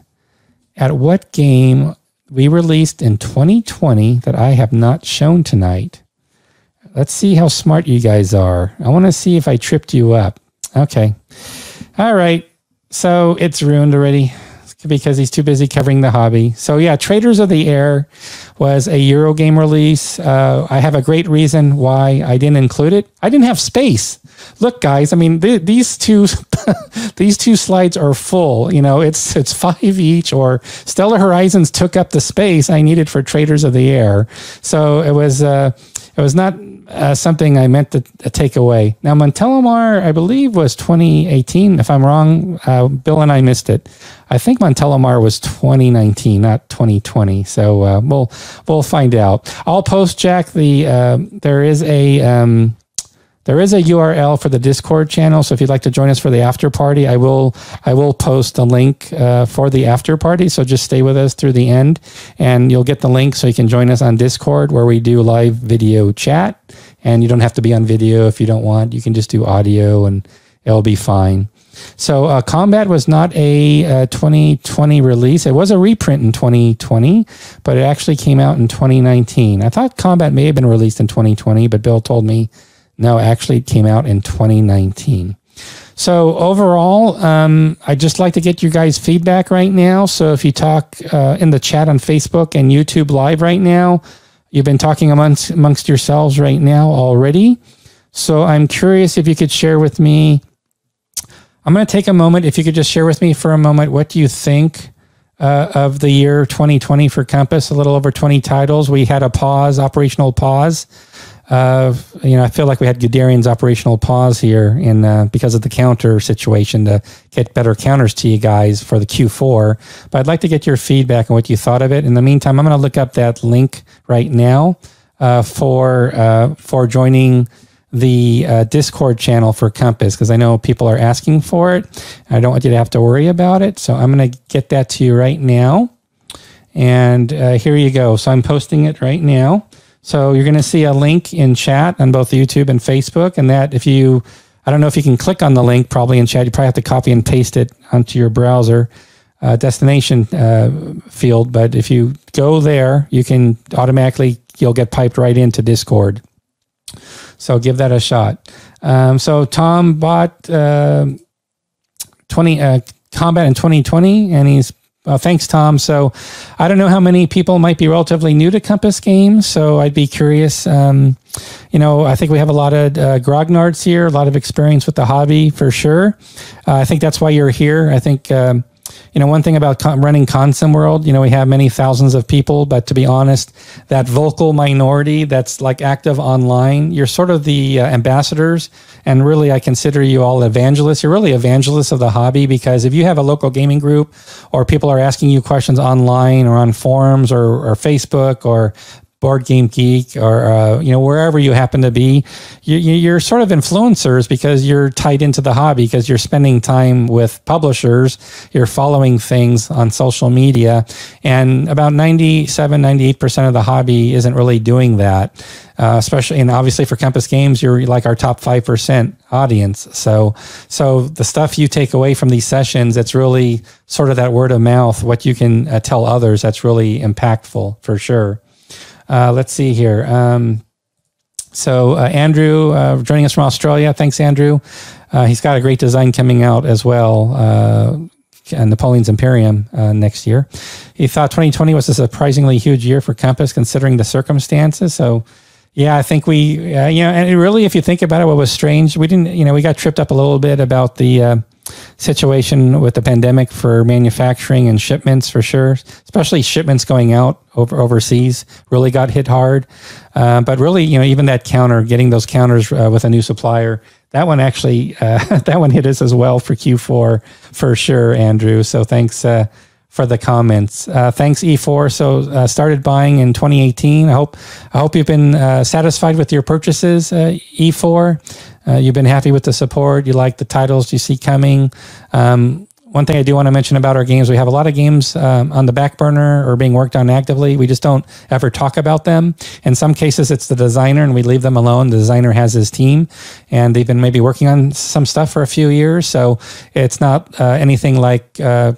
at what game we released in 2020 that I have not shown tonight Let's see how smart you guys are. I want to see if I tripped you up. Okay. All right. So it's ruined already because he's too busy covering the hobby. So yeah, Traders of the Air was a Eurogame release. Uh, I have a great reason why I didn't include it. I didn't have space. Look, guys. I mean, th- these two these two slides are full. You know, it's it's five each. Or Stellar Horizons took up the space I needed for Traders of the Air. So it was. Uh, it was not uh, something I meant to uh, take away. Now, Montelimar, I believe, was 2018. If I'm wrong, uh, Bill and I missed it. I think Montelimar was 2019, not 2020. So uh, we'll we'll find out. I'll post Jack. The uh, there is a um, there is a URL for the Discord channel, so if you'd like to join us for the after party, I will I will post a link uh, for the after party. So just stay with us through the end, and you'll get the link so you can join us on Discord where we do live video chat, and you don't have to be on video if you don't want. You can just do audio, and it'll be fine. So uh, Combat was not a uh, 2020 release. It was a reprint in 2020, but it actually came out in 2019. I thought Combat may have been released in 2020, but Bill told me no, actually, it came out in 2019. So overall, um, I'd just like to get your guys' feedback right now. So if you talk uh, in the chat on Facebook and YouTube Live right now, you've been talking amongst amongst yourselves right now already. So I'm curious if you could share with me. I'm going to take a moment. If you could just share with me for a moment, what do you think uh, of the year 2020 for Compass? A little over 20 titles. We had a pause, operational pause uh, you know, I feel like we had Guderian's operational pause here in uh, because of the counter situation to get better counters to you guys for the Q4. But I'd like to get your feedback on what you thought of it. In the meantime, I'm going to look up that link right now uh, for uh, for joining the uh, Discord channel for Compass because I know people are asking for it. I don't want you to have to worry about it, so I'm going to get that to you right now. And uh, here you go. So I'm posting it right now. So you're going to see a link in chat on both YouTube and Facebook. And that if you, I don't know if you can click on the link probably in chat, you probably have to copy and paste it onto your browser uh, destination uh, field. But if you go there, you can automatically, you'll get piped right into Discord. So give that a shot. Um, so Tom bought uh, 20 uh, Combat in 2020 and he's Uh, thanks, Tom. So, I don't know how many people might be relatively new to Compass Games. So, I'd be curious. Um, you know, I think we have a lot of uh, grognards here, a lot of experience with the hobby for sure. Uh, I think that's why you're here. I think. Um, you know, one thing about con- running ConsimWorld, you know, we have many thousands of people, but to be honest, that vocal minority that's like active online, you're sort of the uh, ambassadors. And really, I consider you all evangelists. You're really evangelists of the hobby because if you have a local gaming group or people are asking you questions online or on forums or, or Facebook or Board Game Geek or uh, you know wherever you happen to be, you, are sort of influencers because you're tied into the hobby because you're spending time with publishers, you're following things on social media, and about 97, 98 percent of the hobby isn't really doing that. Uh, especially and obviously for Compass Games, you're like our top five percent audience. So so the stuff you take away from these sessions, it's really sort of that word of mouth, what you can uh, tell others. That's really impactful for sure. Uh, let's see here. Um, so uh, Andrew uh, joining us from Australia. Thanks, Andrew. Uh, he's got a great design coming out as well. Uh, Napoleon's Imperium uh, next year. He thought 2020 was a surprisingly huge year for Compass considering the circumstances. So, yeah, I think we, you know, and really, if you think about it, what was strange, we didn't, you know, we got tripped up a little bit about the situation with the pandemic for manufacturing and shipments for sure, especially shipments going out over overseas really got hit hard. Uh, but really, you know, even that counter, getting those counters uh, with a new supplier, that one actually, uh, that one hit us as well for Q4 for sure, Andrew. So thanks uh, for the comments. Uh, thanks E4. So uh, started buying in 2018. I hope I hope you've been satisfied with your purchases, E4. Uh, you've been happy with the support. You like the titles you see coming. Um, one thing I do want to mention about our games, we have a lot of games um, on the back burner or being worked on actively. We just don't ever talk about them. In some cases, it's the designer and we leave them alone. The designer has his team and they've been maybe working on some stuff for a few years. So it's not uh, anything like uh,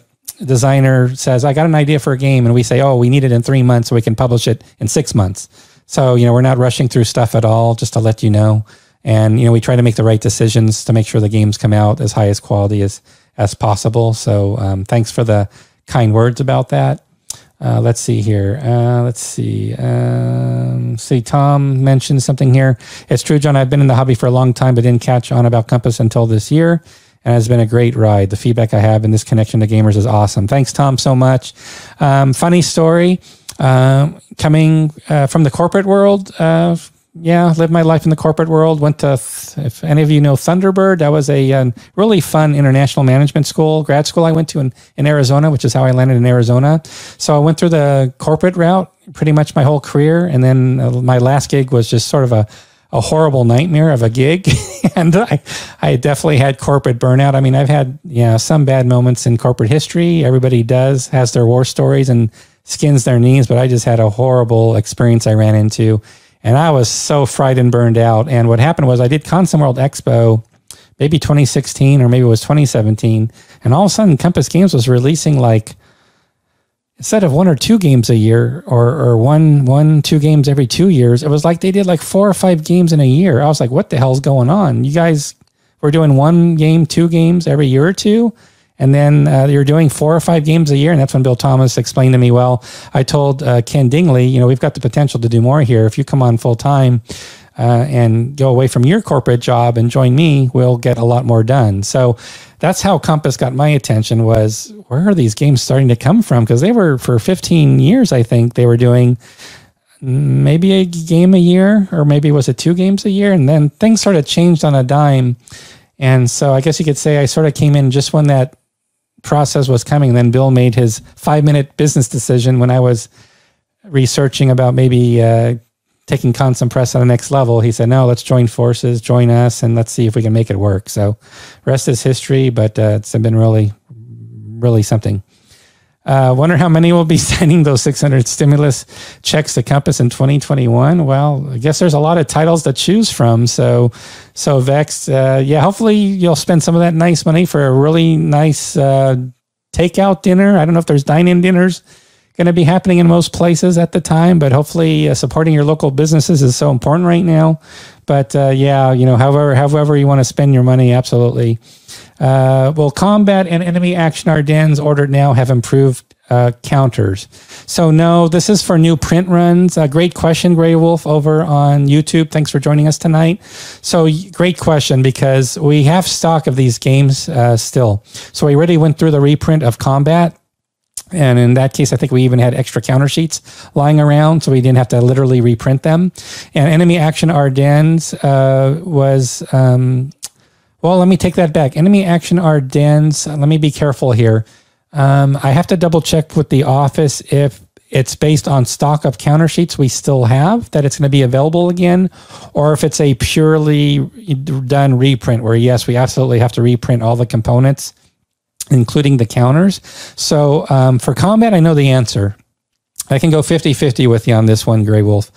designer says, I got an idea for a game. And we say, oh, we need it in three months so we can publish it in six months. So, you know, we're not rushing through stuff at all, just to let you know. And you know, we try to make the right decisions to make sure the games come out as high as quality as as possible. So um, thanks for the kind words about that. Uh, let's see here. Uh, let's see. Um, see, Tom mentioned something here. It's true, John. I've been in the hobby for a long time, but didn't catch on about Compass until this year. And it's been a great ride. The feedback I have in this connection to gamers is awesome. Thanks, Tom, so much. Um, funny story. Uh, coming uh, from the corporate world, uh, yeah, lived my life in the corporate world. Went to, if any of you know Thunderbird, that was a, um, really fun international management school, grad school I went to in, in Arizona, which is how I landed in Arizona. So I went through the corporate route pretty much my whole career. And then uh, my last gig was just sort of a, a horrible nightmare of a gig. and I, I definitely had corporate burnout. I mean, I've had, yeah, some bad moments in corporate history. Everybody does, has their war stories and skins their knees, but I just had a horrible experience I ran into and I was so frightened, and burned out. And what happened was I did ConsimWorld Expo, maybe 2016 or maybe it was 2017, and all of a sudden Compass Games was releasing like instead of one or two games a year or or one one two games every two years, it was like they did like four or five games in a year. I was like, what the hell's going on? You guys were doing one game, two games every year or two. And then uh, you're doing four or five games a year. And that's when Bill Thomas explained to me, well, I told uh, Ken Dingley, you know, we've got the potential to do more here. If you come on full time uh, and go away from your corporate job and join me, we'll get a lot more done. So that's how Compass got my attention was where are these games starting to come from? Because they were for 15 years, I think they were doing maybe a game a year or maybe was it two games a year and then things sort of changed on a dime and so i guess you could say i sort of came in just when that process was coming. Then Bill made his five minute business decision when I was researching about maybe uh, taking Consim Press on the next level. He said, "No, let's join forces, join us, and let's see if we can make it work." So, rest is history, but uh, it's been really, really something. Uh, wonder how many will be signing those 600 stimulus checks to Compass in 2021. Well, I guess there's a lot of titles to choose from. So, so Vex, uh, yeah, hopefully you'll spend some of that nice money for a really nice uh, takeout dinner. I don't know if there's dine-in dinners going to be happening in most places at the time, but hopefully uh, supporting your local businesses is so important right now. But uh, yeah, you know, however, however you want to spend your money, absolutely. Uh, will combat and enemy action Ardennes ordered now have improved uh, counters. So no, this is for new print runs. Uh, great question, Gray Wolf, over on YouTube. Thanks for joining us tonight. So great question because we have stock of these games uh, still. So we already went through the reprint of Combat. And in that case, I think we even had extra counter sheets lying around, so we didn't have to literally reprint them. And Enemy Action Ardennes uh, was, um, well, let me take that back. Enemy Action Ardennes, let me be careful here. Um, I have to double check with the office if it's based on stock of counter sheets we still have that it's going to be available again, or if it's a purely done reprint where, yes, we absolutely have to reprint all the components including the counters. So um, for combat, I know the answer. I can go 50 50 with you on this one, Gray Wolf.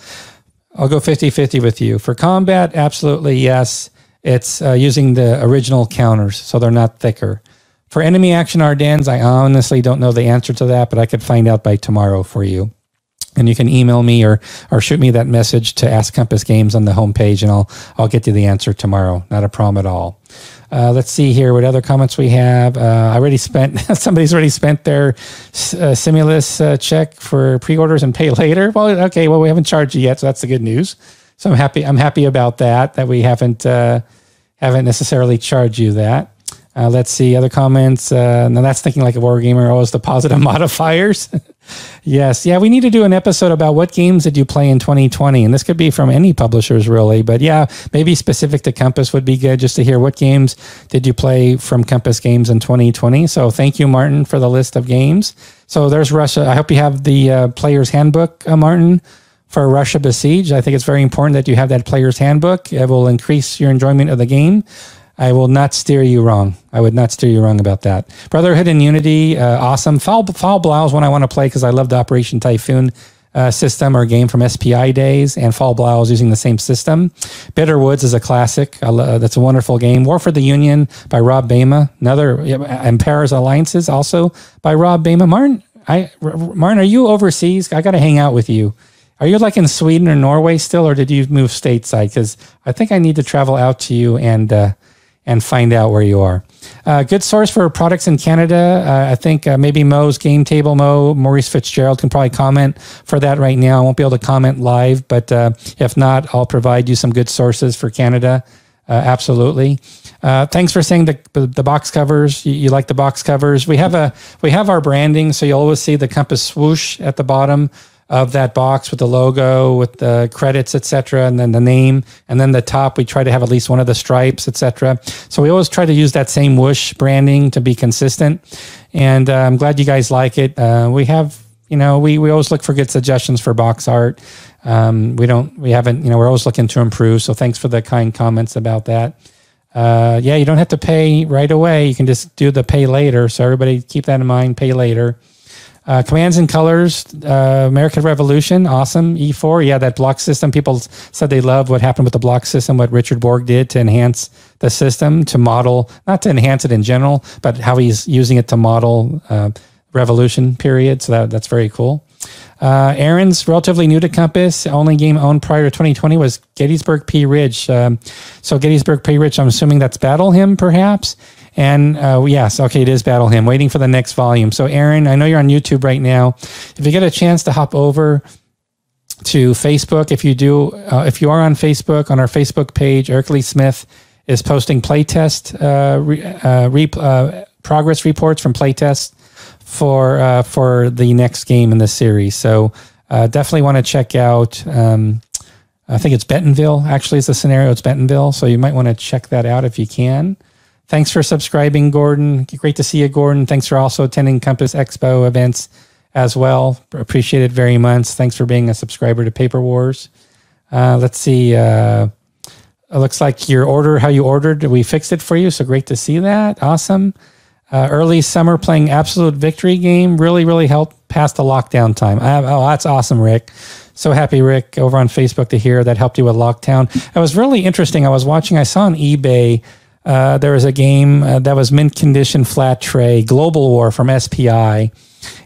I'll go 50 50 with you. For combat, absolutely yes. It's uh, using the original counters, so they're not thicker. For enemy action Ardennes, I honestly don't know the answer to that, but I could find out by tomorrow for you. And you can email me or or shoot me that message to Ask Compass Games on the homepage, and I'll I'll get you the answer tomorrow. Not a problem at all. Uh, let's see here what other comments we have. Uh, I already spent somebody's already spent their uh, Simulus uh, check for pre-orders and pay later. Well, okay, well we haven't charged you yet, so that's the good news. So I'm happy. I'm happy about that. That we haven't uh, haven't necessarily charged you that. Uh, let's see other comments. Uh, now that's thinking like a war gamer. Always the positive modifiers. yes, yeah. We need to do an episode about what games did you play in 2020, and this could be from any publishers really. But yeah, maybe specific to Compass would be good just to hear what games did you play from Compass Games in 2020. So thank you, Martin, for the list of games. So there's Russia. I hope you have the uh, player's handbook, uh, Martin for Russia Besieged. I think it's very important that you have that player's handbook. It will increase your enjoyment of the game. I will not steer you wrong. I would not steer you wrong about that. Brotherhood and Unity, uh, awesome. Foul, Fall Blau is one I want to play because I love the Operation Typhoon uh, system or game from SPI days, and Fall Blau is using the same system. Bitter Woods is a classic. Uh, that's a wonderful game. War for the Union by Rob Beyma. Another Empire's Alliances also by Rob Beyma. Martin, I, Martin, are you overseas? I got to hang out with you. Are you like in Sweden or Norway still, or did you move stateside? Because I think I need to travel out to you and uh, and find out where you are. Uh, good source for products in Canada. Uh, I think uh, maybe Mo's Game Table Mo, Maurice Fitzgerald can probably comment for that right now. I won't be able to comment live, but uh, if not, I'll provide you some good sources for Canada. Uh, absolutely. Uh, thanks for saying the, the box covers. You, you, like the box covers. We have a we have our branding, so you always see the compass swoosh at the bottom of that box with the logo, with the credits, etc., and then the name, and then the top. We try to have at least one of the stripes, etc. So we always try to use that same whoosh branding to be consistent. And uh, I'm glad you guys like it. Uh, we have, you know, we we always look for good suggestions for box art. Um, we don't, we haven't, you know, we're always looking to improve. So thanks for the kind comments about that. Uh, yeah, you don't have to pay right away. You can just do the pay later. So everybody keep that in mind. Pay later. Uh, commands and colors, uh, American Revolution, awesome. E4, yeah, that block system. People said they love what happened with the block system, what Richard Borg did to enhance the system, to model, not to enhance it in general, but how he's using it to model uh, Revolution period. So that, that's very cool. Uh, Aaron's relatively new to Compass. Only game owned prior to 2020 was Gettysburg Pea Ridge. Um, so Gettysburg Pea Ridge, I'm assuming that's Battle Hymn, perhaps. And uh, yes, okay, it is Battle Hymn. Waiting for the next volume. So, Aaron, I know you're on YouTube right now. If you get a chance to hop over to Facebook, if you do, uh, if you are on Facebook, on our Facebook page, Eric Lee Smith is posting playtest uh, re, uh, re, uh, progress reports from playtest for uh, for the next game in the series. So, definitely want to check out. Um, I think it's Bentonville. Actually, it's the scenario. It's Bentonville, so you might want to check that out if you can. Thanks for subscribing, Gordon. Great to see you, Gordon. Thanks for also attending Compass Expo events as well. Appreciate it very much. Thanks for being a subscriber to Paper Wars. Uh, let's see. Uh, it looks like your order, how you ordered, we fixed it for you. So great to see that. Awesome. Uh, early summer playing Absolute Victory game really, really helped pass the lockdown time. oh, that's awesome, Rick. So happy, Rick, over on Facebook to hear that helped you with lockdown. It was really interesting. I was watching, I saw on eBay uh, there was a game uh, that was mint condition flat tray, Global War from SPI.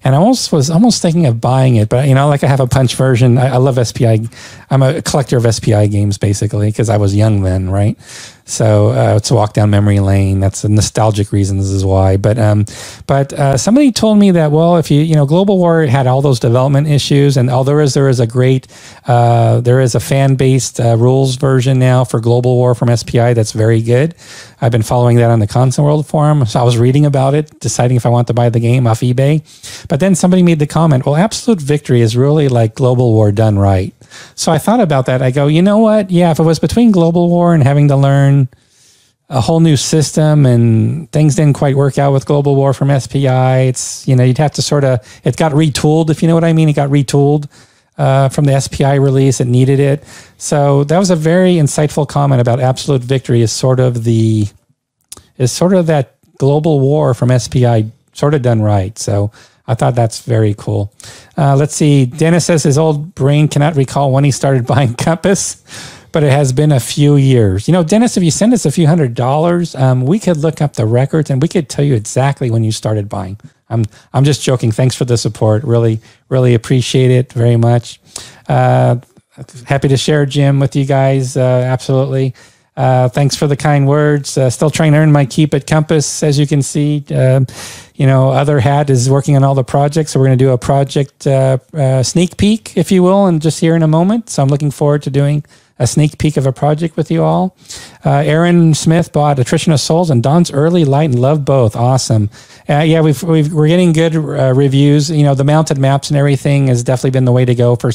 And I almost was almost thinking of buying it, but you know, like I have a punch version. I, I love SPI. I'm a collector of SPI games basically because I was young then, right? So uh, it's a walk down memory lane. That's a nostalgic reasons is why. But um, but uh, somebody told me that well, if you you know, Global War had all those development issues, and although there is there is a great uh, there is a fan based uh, rules version now for Global War from SPI that's very good. I've been following that on the ConsimWorld forum, so I was reading about it, deciding if I want to buy the game off eBay. But then somebody made the comment, well, Absolute Victory is really like Global War done right. So I thought about that. I go, you know what? Yeah, if it was between Global War and having to learn a whole new system and things didn't quite work out with Global War from SPI, it's, you know, you'd have to sort of, it got retooled, if you know what I mean. It got retooled uh, from the SPI release. It needed it. So that was a very insightful comment about Absolute Victory is sort of the, is sort of that Global War from SPI sort of done right. So I thought that's very cool. Uh, let's see. Dennis says his old brain cannot recall when he started buying Compass, but it has been a few years. You know, Dennis, if you send us a few hundred dollars, um, we could look up the records and we could tell you exactly when you started buying. I'm I'm just joking. Thanks for the support. Really, really appreciate it very much. Uh, happy to share Jim with you guys. Uh, absolutely. Uh, thanks for the kind words. Uh, still trying to earn my keep at Compass, as you can see. Um, you know, other hat is working on all the projects, so we're going to do a project uh, uh, sneak peek, if you will, and just here in a moment. So I'm looking forward to doing a sneak peek of a project with you all. Uh, Aaron Smith bought Attrition of Souls and Dawn's Early Light and love both. Awesome. Uh, yeah, we've, we've, we're getting good uh, reviews. You know, the mounted maps and everything has definitely been the way to go. For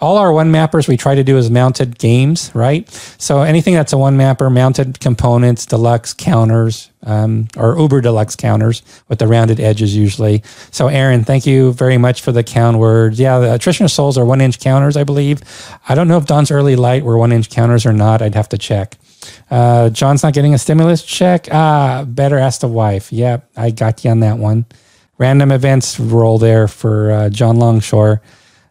all our one mappers, we try to do is mounted games, right? So anything that's a one mapper, mounted components, deluxe counters, um, or uber deluxe counters with the rounded edges usually. So, Aaron, thank you very much for the count words. Yeah, the attrition of souls are one inch counters, I believe. I don't know if Dawn's early light were one inch counters or not. I'd have to check. Uh, John's not getting a stimulus check. Ah, better ask the wife. Yep, I got you on that one. Random events roll there for uh, John Longshore.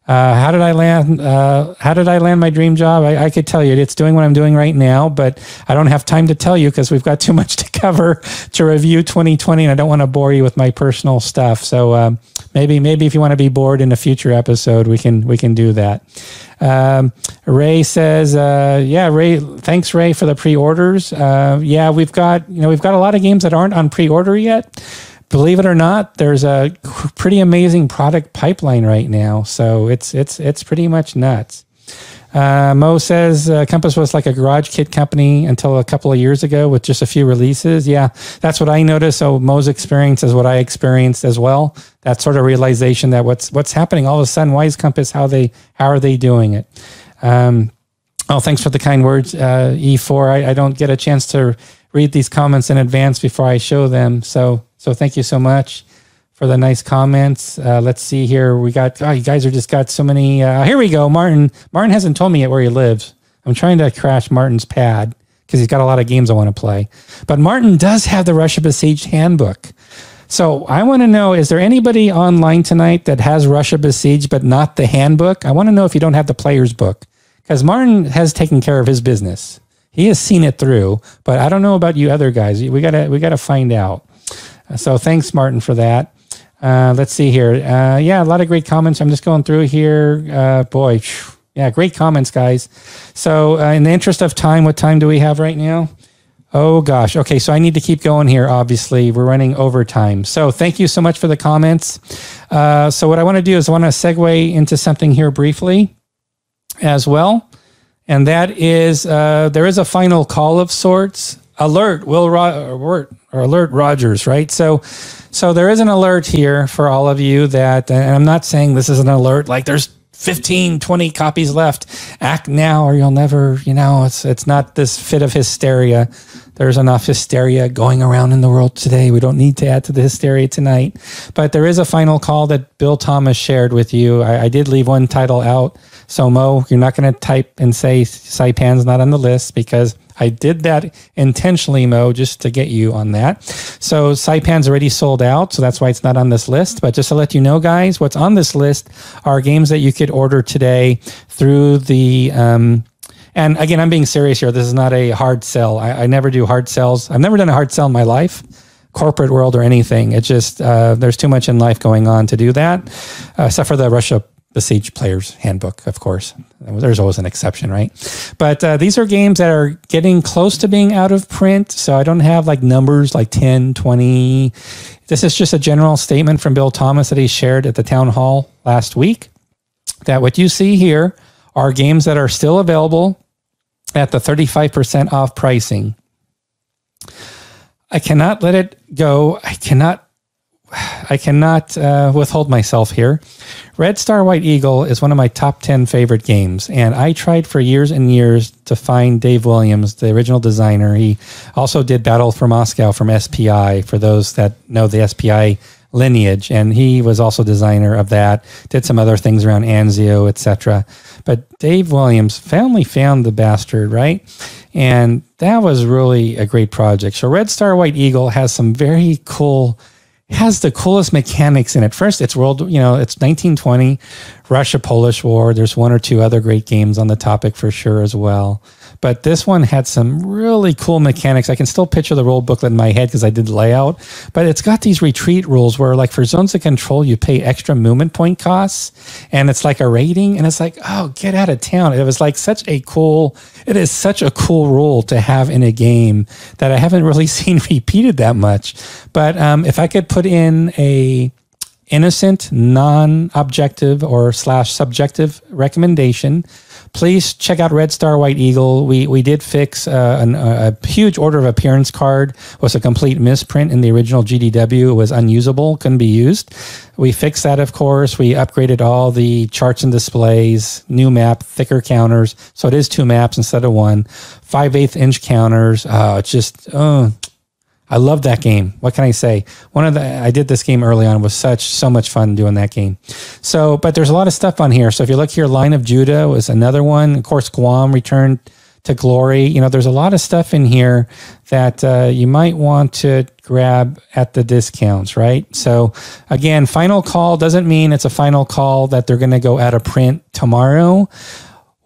Uh, how did I land? Uh, how did I land my dream job? I, I, could tell you it's doing what I'm doing right now, but I don't have time to tell you because we've got too much to cover to review 2020, and I don't want to bore you with my personal stuff. So um, maybe maybe if you want to be bored in a future episode, we can we can do that. Um, Ray says, uh, "Yeah, Ray, thanks Ray for the pre-orders. Uh, yeah, we've got you know we've got a lot of games that aren't on pre-order yet." Believe it or not, there's a pretty amazing product pipeline right now. So it's it's it's pretty much nuts. Uh, Mo says uh, Compass was like a garage kit company until a couple of years ago with just a few releases. Yeah, that's what I noticed. So Mo's experience is what I experienced as well. That sort of realization that what's what's happening all of a sudden. Why is Compass? How they how are they doing it? Um, oh, thanks for the kind words, uh, E4. I, I don't get a chance to read these comments in advance before I show them. So so thank you so much for the nice comments. Uh, let's see here. We got, oh, you guys are just got so many. Uh, here we go. Martin. Martin hasn't told me yet where he lives. I'm trying to crash Martin's pad because he's got a lot of games I want to play. But Martin does have the Russia Besieged handbook. So I want to know is there anybody online tonight that has Russia Besieged but not the handbook? I want to know if you don't have the player's book because Martin has taken care of his business. He has seen it through, but I don't know about you other guys. We gotta we gotta find out. So thanks, Martin, for that. Uh, let's see here. Uh, yeah, a lot of great comments. I'm just going through here. Uh, boy, yeah, great comments, guys. So, uh, in the interest of time, what time do we have right now? Oh gosh. Okay, so I need to keep going here. Obviously, we're running overtime. So, thank you so much for the comments. Uh, so, what I want to do is I want to segue into something here briefly as well, and that is uh, there is a final call of sorts alert Will Ro- alert or alert Rogers, right? So, so there is an alert here for all of you that, and I'm not saying this is an alert like there's 15, 20 copies left. Act now or you'll never, you know, it's it's not this fit of hysteria. There's enough hysteria going around in the world today. We don't need to add to the hysteria tonight. But there is a final call that Bill Thomas shared with you. I, I did leave one title out. So Mo, you're not going to type and say Saipan's not on the list because I did that intentionally, Mo, just to get you on that. So Saipan's already sold out, so that's why it's not on this list. But just to let you know, guys, what's on this list are games that you could order today through the. Um, and again, I'm being serious here. This is not a hard sell. I, I never do hard sells. I've never done a hard sell in my life. corporate world or anything. It just uh, there's too much in life going on to do that, uh, except for the Russia Besieged Player's Handbook, of course. There's always an exception, right? But uh, these are games that are getting close to being out of print. So I don't have like numbers like 10, 20. This is just a general statement from Bill Thomas that he shared at the town hall last week that what you see here are games that are still available at the 35% off pricing. I cannot let it go. I cannot I cannot uh, withhold myself here. Red Star White Eagle is one of my top 10 favorite games, and I tried for years and years to find Dave Williams, the original designer. He also did Battle for Moscow from SPI, for those that know the SPI lineage, and he was also designer of that, did some other things around Anzio, etc. But Dave Williams finally found the bastard, right? And that was really a great project. So Red Star White Eagle has some very cool has the coolest mechanics in it. First, it's world, you know, it's 1920, Russia Polish War. There's one or two other great games on the topic for sure as well. But this one had some really cool mechanics. I can still picture the rule booklet in my head because I did layout, but it's got these retreat rules where, like, for zones of control, you pay extra movement point costs and it's like a rating. And it's like, oh, get out of town. It was like such a cool, it is such a cool rule to have in a game that I haven't really seen repeated that much. But um, if I could put in a, innocent, non-objective or slash subjective recommendation please check out Red Star White Eagle. We we did fix uh, an, a huge order of appearance card was a complete misprint in the original GDW. It was unusable, couldn't be used. We fixed that, of course. We upgraded all the charts and displays, new map, thicker counters, so it is two maps instead of one. Five eighth inch counters. Uh, it's just oh, I love that game. What can I say? One of the I did this game early on. It was such so much fun doing that game. So, but there's a lot of stuff on here. So if you look here, Lion of Judah was another one. Of course, Guam returned to glory. You know, there's a lot of stuff in here that uh, you might want to grab at the discounts, right? So again, final call doesn't mean it's a final call that they're going to go out of print tomorrow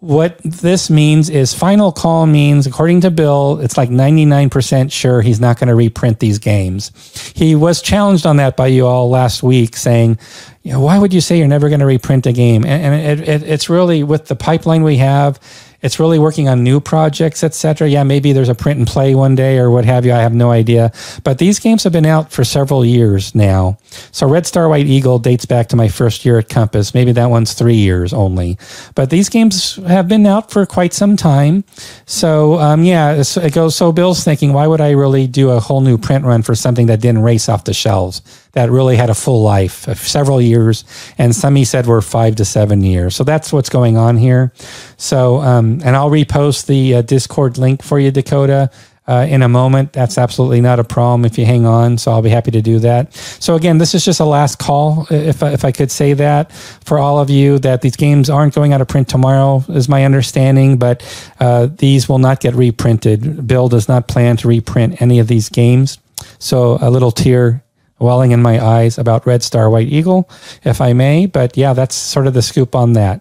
what this means is final call means, according to Bill, it's like 99% sure he's not going to reprint these games. He was challenged on that by you all last week saying, you know, why would you say you're never going to reprint a game? And, and it, it, it's really with the pipeline we have it's really working on new projects, etc. Yeah, maybe there's a print and play one day or what have you. I have no idea. But these games have been out for several years now. So Red Star White Eagle dates back to my first year at Compass. Maybe that one's three years only. But these games have been out for quite some time. So um, yeah, it goes. So Bill's thinking, why would I really do a whole new print run for something that didn't race off the shelves? that really had a full life of several years, and some he said were five to seven years. So that's what's going on here. So, um, and I'll repost the uh, Discord link for you, Dakota. Uh, in a moment. That's absolutely not a problem if you hang on. So I'll be happy to do that. So again, this is just a last call, if if I could say that for all of you that these games aren't going out of print tomorrow, is my understanding. But uh, these will not get reprinted. Bill does not plan to reprint any of these games. So a little tear welling in my eyes about Red Star White Eagle, if I may. But yeah, that's sort of the scoop on that.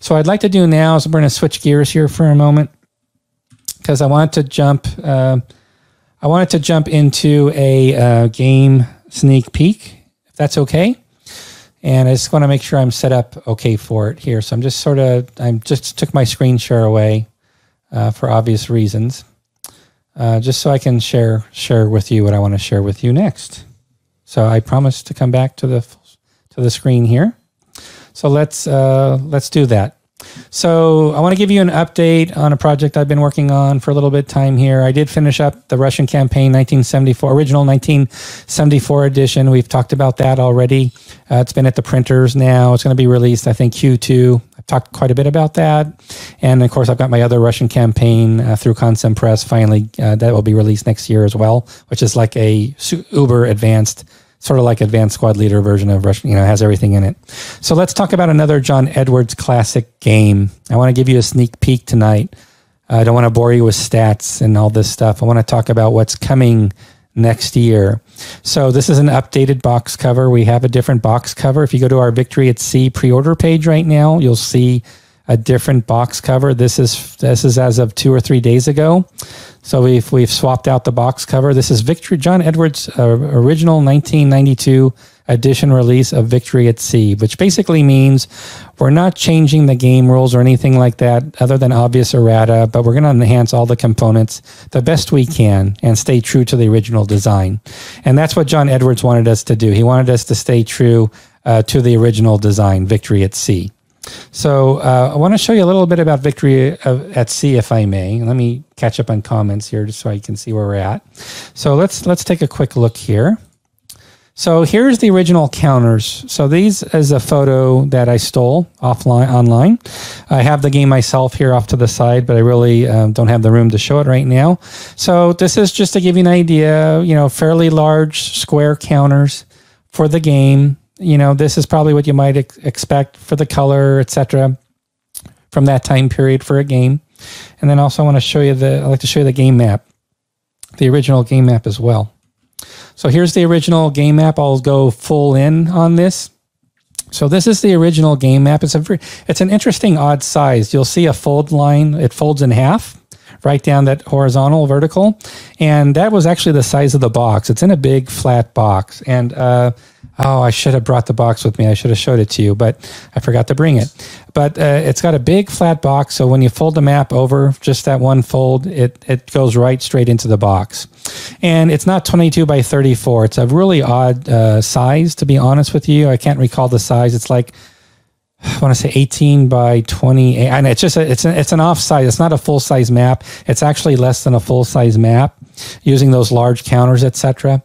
So I'd like to do now is we're going to switch gears here for a moment because I wanted to jump. Uh, I wanted to jump into a uh, game sneak peek, if that's okay. And I just want to make sure I'm set up okay for it here. So I'm just sort of I just took my screen share away uh, for obvious reasons uh, just so I can share share with you what I want to share with you next. So I promise to come back to the to the screen here. So let's uh, let's do that. So I want to give you an update on a project I've been working on for a little bit of time here. I did finish up the Russian campaign 1974, original 1974 edition. We've talked about that already. Uh, it's been at the printers now. It's going to be released, I think, Q2. I've talked quite a bit about that. And of course, I've got my other Russian campaign uh, through Consim Press finally uh, that will be released next year as well, which is like a uber advanced sort of like advanced squad leader version of Russian, you know, has everything in it. So let's talk about another John Edwards classic game. I want to give you a sneak peek tonight. I don't want to bore you with stats and all this stuff. I want to talk about what's coming next year. So this is an updated box cover. We have a different box cover. If you go to our Victory at Sea pre-order page right now, you'll see a different box cover. This is this is as of two or three days ago. So we've we've swapped out the box cover. This is Victory John Edwards' uh, original 1992 edition release of Victory at Sea, which basically means we're not changing the game rules or anything like that, other than obvious errata. But we're going to enhance all the components the best we can and stay true to the original design. And that's what John Edwards wanted us to do. He wanted us to stay true uh, to the original design, Victory at Sea. So uh, I want to show you a little bit about Victory at Sea, if I may. Let me catch up on comments here, just so I can see where we're at. So let's let's take a quick look here. So here's the original counters. So these is a photo that I stole offline online. I have the game myself here off to the side, but I really um, don't have the room to show it right now. So this is just to give you an idea. You know, fairly large square counters for the game you know, this is probably what you might ex- expect for the color, etc., from that time period for a game. And then also I want to show you the, I like to show you the game map, the original game map as well. So here's the original game map. I'll go full in on this. So this is the original game map. It's a it's an interesting odd size. You'll see a fold line. It folds in half right down that horizontal vertical. And that was actually the size of the box. It's in a big flat box. And, uh, Oh, I should have brought the box with me. I should have showed it to you, but I forgot to bring it. But uh, it's got a big flat box, so when you fold the map over just that one fold, it it goes right straight into the box. And it's not 22 by 34. It's a really odd uh, size, to be honest with you. I can't recall the size. It's like I want to say 18 by 20, and it's just a, it's a, it's an off size. It's not a full size map. It's actually less than a full size map, using those large counters, etc.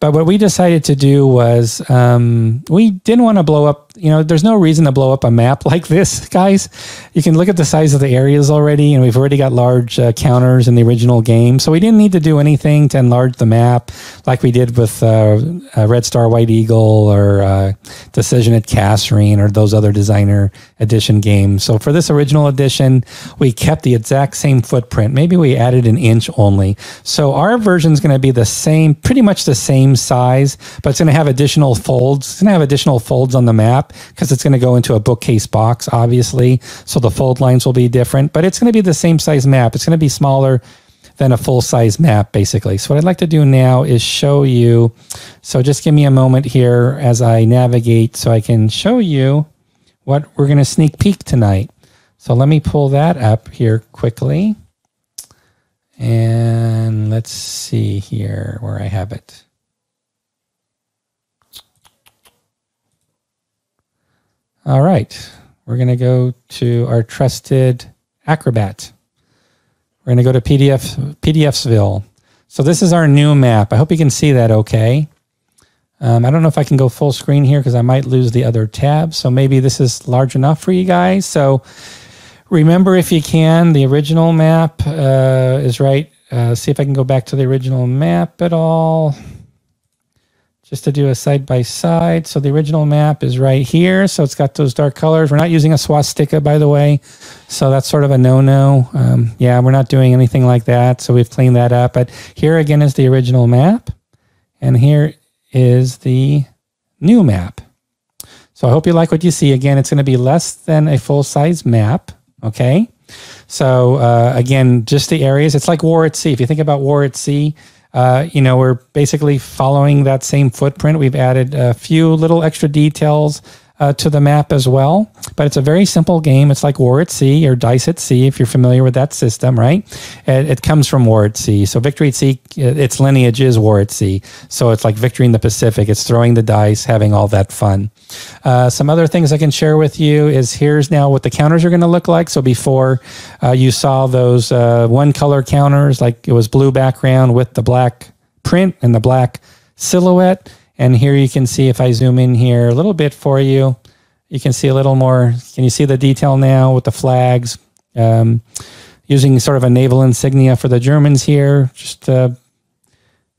But what we decided to do was um, we didn't want to blow up. You know, there's no reason to blow up a map like this, guys. You can look at the size of the areas already, and we've already got large uh, counters in the original game. So we didn't need to do anything to enlarge the map like we did with uh, uh, Red Star White Eagle or uh, Decision at Kasserine or those other designer edition games. So for this original edition, we kept the exact same footprint. Maybe we added an inch only. So our version is going to be the same, pretty much the same size, but it's going to have additional folds. It's going to have additional folds on the map because it's going to go into a bookcase box, obviously. So the fold lines will be different, but it's going to be the same size map. It's going to be smaller than a full size map, basically. So what I'd like to do now is show you. So just give me a moment here as I navigate so I can show you what we're going to sneak peek tonight. So let me pull that up here quickly. And let's see here where I have it. All right, we're going to go to our trusted Acrobat. We're going to go to PDF, PDFsville. So this is our new map. I hope you can see that okay. Um, I don't know if I can go full screen here because I might lose the other tab. So maybe this is large enough for you guys. So remember if you can, the original map uh, is right. Uh, see if I can go back to the original map at all just to do a side by side. So the original map is right here. So it's got those dark colors. We're not using a swastika, by the way. So that's sort of a no-no. Um, yeah, we're not doing anything like that. So we've cleaned that up. But here again is the original map. And here is the new map. So I hope you like what you see. Again, it's going to be less than a full-size map. Okay. So uh, again, just the areas. It's like War at Sea. If you think about War at Sea, uh, you know, we're basically following that same footprint. We've added a few little extra details uh, to the map as well. But it's a very simple game. It's like War at Sea or Dice at Sea, if you're familiar with that system, right? It, it, comes from War at Sea. So Victory at Sea, its lineage is War at Sea. So it's like Victory in the Pacific. It's throwing the dice, having all that fun. Uh, some other things I can share with you is here's now what the counters are going to look like. So before uh, you saw those uh, one color counters, like it was blue background with the black print and the black silhouette and here you can see if I zoom in here a little bit for you, you can see a little more. Can you see the detail now with the flags? Um, using sort of a naval insignia for the Germans here, just to,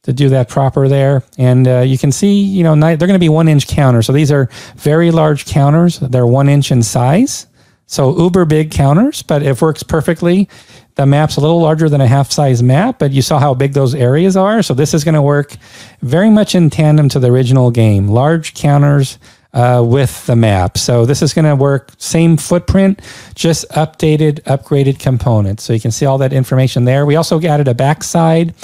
to do that proper there. And uh, you can see, you know, they're going to be one inch counters. So these are very large counters. They're one inch in size. So uber big counters, but it works perfectly the map's a little larger than a half size map, but you saw how big those areas are. So this is going to work very much in tandem to the original game. Large counters, uh, with the map. So this is going to work same footprint, just updated, upgraded components. So you can see all that information there. We also added a backside.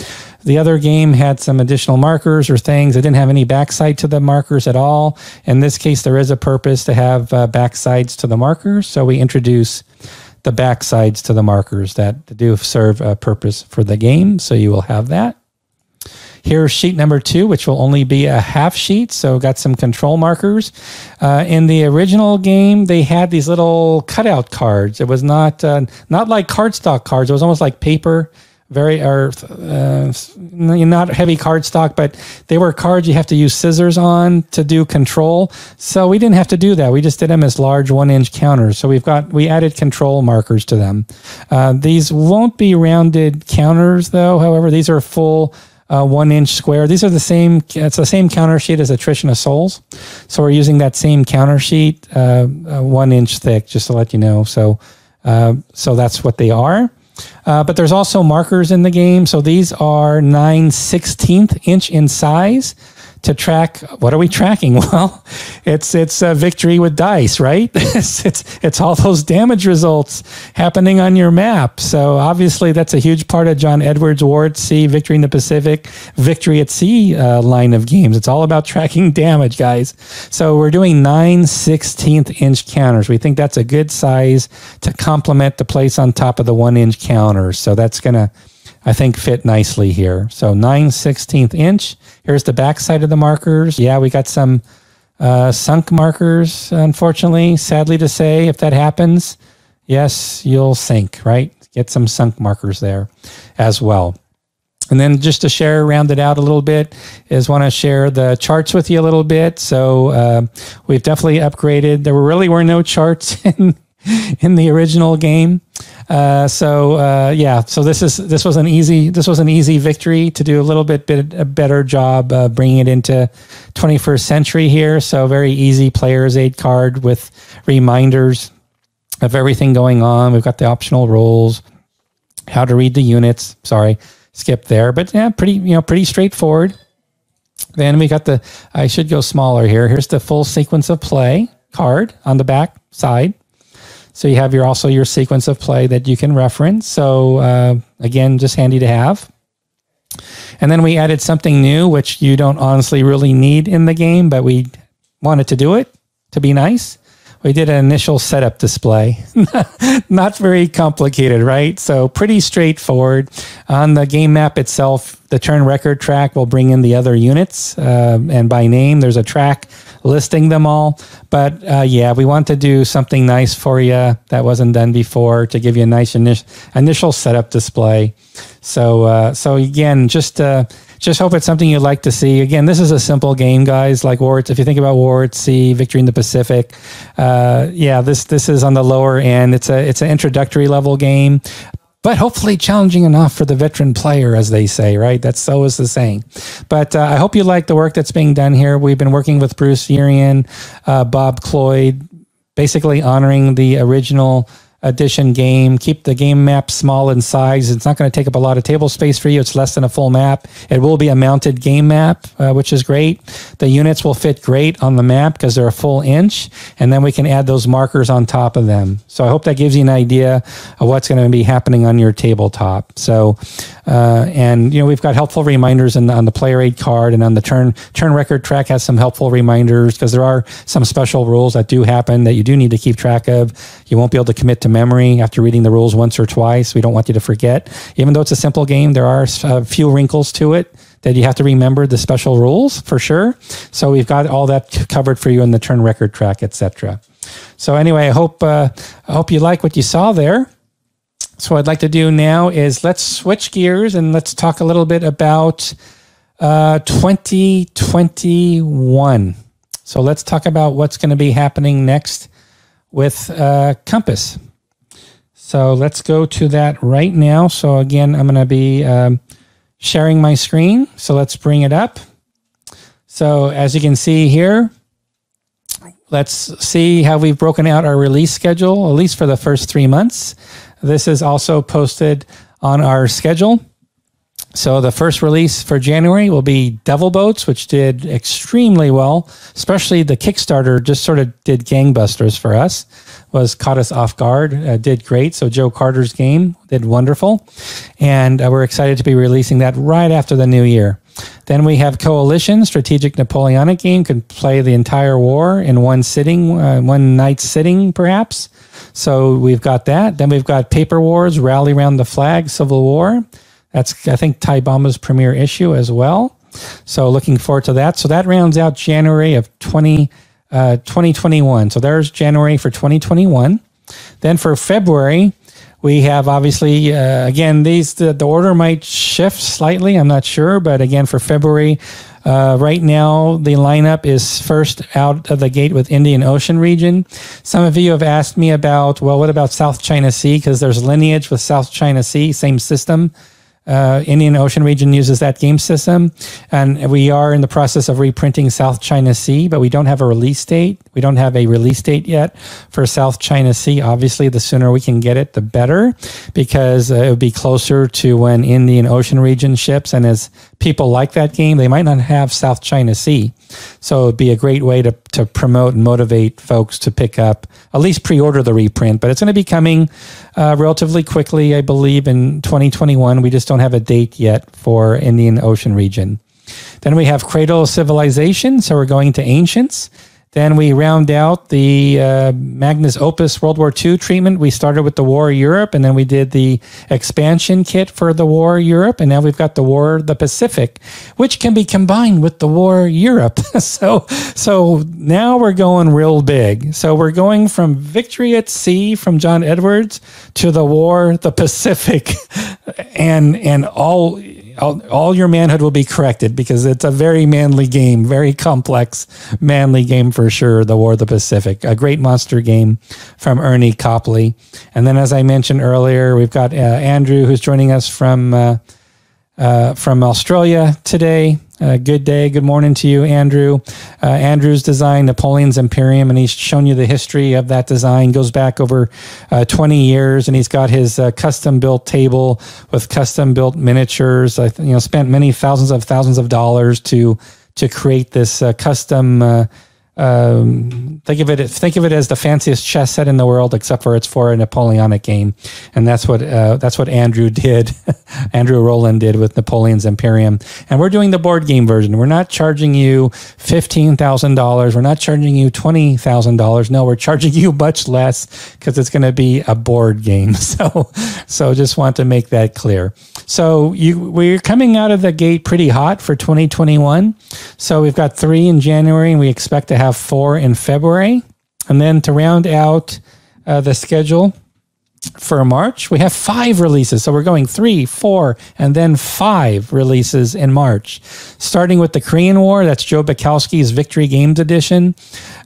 The other game had some additional markers or things. It didn't have any backside to the markers at all. In this case, there is a purpose to have uh, backsides to the markers. So we introduce the backsides to the markers that do serve a purpose for the game. So you will have that. Here's sheet number two, which will only be a half sheet. So got some control markers. Uh, in the original game, they had these little cutout cards. It was not uh, not like cardstock cards. It was almost like paper very or uh, not heavy cardstock, but they were cards you have to use scissors on to do control. So we didn't have to do that. We just did them as large one inch counters. So we've got we added control markers to them. Uh, these won't be rounded counters though. However, these are full uh, one inch square. These are the same. It's the same counter sheet as Attrition of Souls, so we're using that same counter sheet, uh, uh, one inch thick, just to let you know. So, uh, so that's what they are. Uh, but there's also markers in the game. So these are 9 16th inch in size to track what are we tracking? Well, it's it's a victory with dice, right? it's, it's it's all those damage results happening on your map. So obviously that's a huge part of John Edwards War at Sea, Victory in the Pacific, Victory at Sea uh, line of games. It's all about tracking damage, guys. So we're doing 9 16th inch counters. We think that's a good size to complement the place on top of the one inch counters. So that's gonna I think fit nicely here. So 9 16th inch. Here's the back side of the markers. Yeah, we got some uh, sunk markers, unfortunately, sadly to say, if that happens, yes, you'll sink, right? Get some sunk markers there as well. And then just to share, round it out a little bit, is want to share the charts with you a little bit. So uh, we've definitely upgraded. There really were no charts in in the original game. Uh, so uh, yeah, so this is this was an easy this was an easy victory to do a little bit, bit a better job uh, bringing it into 21st century here. So very easy player's aid card with reminders of everything going on. We've got the optional rules, how to read the units. Sorry, skip there, but yeah, pretty you know pretty straightforward. Then we got the I should go smaller here. Here's the full sequence of play card on the back side. So you have your also your sequence of play that you can reference. So uh, again, just handy to have. And then we added something new, which you don't honestly really need in the game, but we wanted to do it to be nice. We did an initial setup display. Not very complicated, right? So pretty straightforward. On the game map itself, the turn record track will bring in the other units. Uh, and by name, there's a track listing them all. But uh, yeah, we want to do something nice for you that wasn't done before to give you a nice initial initial setup display. So uh, so again, just uh, just hope it's something you'd like to see. Again, this is a simple game, guys. Like War, if you think about War at Sea, Victory in the Pacific, uh, yeah, this this is on the lower end. It's a it's an introductory level game but hopefully challenging enough for the veteran player, as they say, right? That's so is the saying. But uh, I hope you like the work that's being done here. We've been working with Bruce Urian, uh, Bob Cloyd, basically honoring the original edition game. Keep the game map small in size. It's not going to take up a lot of table space for you. It's less than a full map. It will be a mounted game map, uh, which is great. The units will fit great on the map because they're a full inch, and then we can add those markers on top of them. So I hope that gives you an idea of what's going to be happening on your tabletop. So, uh, and you know we've got helpful reminders in, on the player aid card and on the turn turn record track has some helpful reminders because there are some special rules that do happen that you do need to keep track of. You won't be able to commit to memory after reading the rules once or twice. We don't want you to forget. Even though it's a simple game, there are a few wrinkles to it that you have to remember the special rules for sure. So we've got all that covered for you in the turn record track, etc. So anyway, I hope uh, I hope you like what you saw there. So what I'd like to do now is let's switch gears and let's talk a little bit about uh, 2021. So let's talk about what's going to be happening next with uh, Compass. So let's go to that right now. So again, I'm going to be um, sharing my screen. So let's bring it up. So as you can see here, let's see how we've broken out our release schedule, at least for the first three months. This is also posted on our schedule. So the first release for January will be Devil Boats, which did extremely well. Especially the Kickstarter just sort of did gangbusters for us. Was caught us off guard, uh, did great. So Joe Carter's game did wonderful, and uh, we're excited to be releasing that right after the new year. Then we have Coalition, strategic Napoleonic game, can play the entire war in one sitting, uh, one night sitting, perhaps. So we've got that. Then we've got Paper Wars, Rally Around the Flag, Civil War. That's, I think, Ty Bomba's premiere issue as well. So looking forward to that. So that rounds out January of 20, uh, 2021. So there's January for 2021. Then for February, we have obviously uh, again these the, the order might shift slightly. I'm not sure, but again for February, uh, right now, the lineup is first out of the gate with Indian Ocean region. Some of you have asked me about, well, what about South China Sea? Because there's lineage with South China Sea, same system uh, Indian Ocean region uses that game system, and we are in the process of reprinting South China Sea, but we don't have a release date. We don't have a release date yet for South China Sea. Obviously, the sooner we can get it, the better, because uh, it would be closer to when Indian Ocean region ships. And as people like that game, they might not have South China Sea. So it'd be a great way to, to promote and motivate folks to pick up, at least pre order the reprint. But it's going to be coming uh, relatively quickly, I believe, in 2021. We just don't have a date yet for Indian Ocean region. Then we have Cradle of Civilization. So we're going to Ancients. Then we round out the uh, Magnus Opus World War II treatment. We started with the War Europe, and then we did the expansion kit for the War Europe, and now we've got the War the Pacific, which can be combined with the War Europe. so, so now we're going real big. So we're going from Victory at Sea from John Edwards to the War the Pacific, and and all all, all, your manhood will be corrected because it's a very manly game, very complex, manly game for sure. The War of the Pacific, a great monster game from Ernie Copley. And then, as I mentioned earlier, we've got uh, Andrew who's joining us from uh, uh, from Australia today. Uh, good day, good morning to you, Andrew. Uh, Andrew's design, Napoleon's Imperium, and he's shown you the history of that design. Goes back over uh, 20 years, and he's got his uh, custom built table with custom built miniatures. I you know spent many thousands of thousands of dollars to to create this uh, custom um, think of it think of it as the fanciest chess set in the world, except for it's for a Napoleonic game, and that's what uh, that's what Andrew did. Andrew Roland did with Napoleon's Imperium, and we're doing the board game version. We're not charging you fifteen thousand dollars. We're not charging you twenty thousand dollars. No, we're charging you much less because it's going to be a board game. So, so just want to make that clear. So you we're coming out of the gate pretty hot for 2021. So we've got three in January, and we expect to have have four in February. And then to round out uh, the schedule for March, we have five releases. So we're going three, four, and then five releases in March. Starting with the Korean War, that's Joe Balkoski's Victory Games Edition.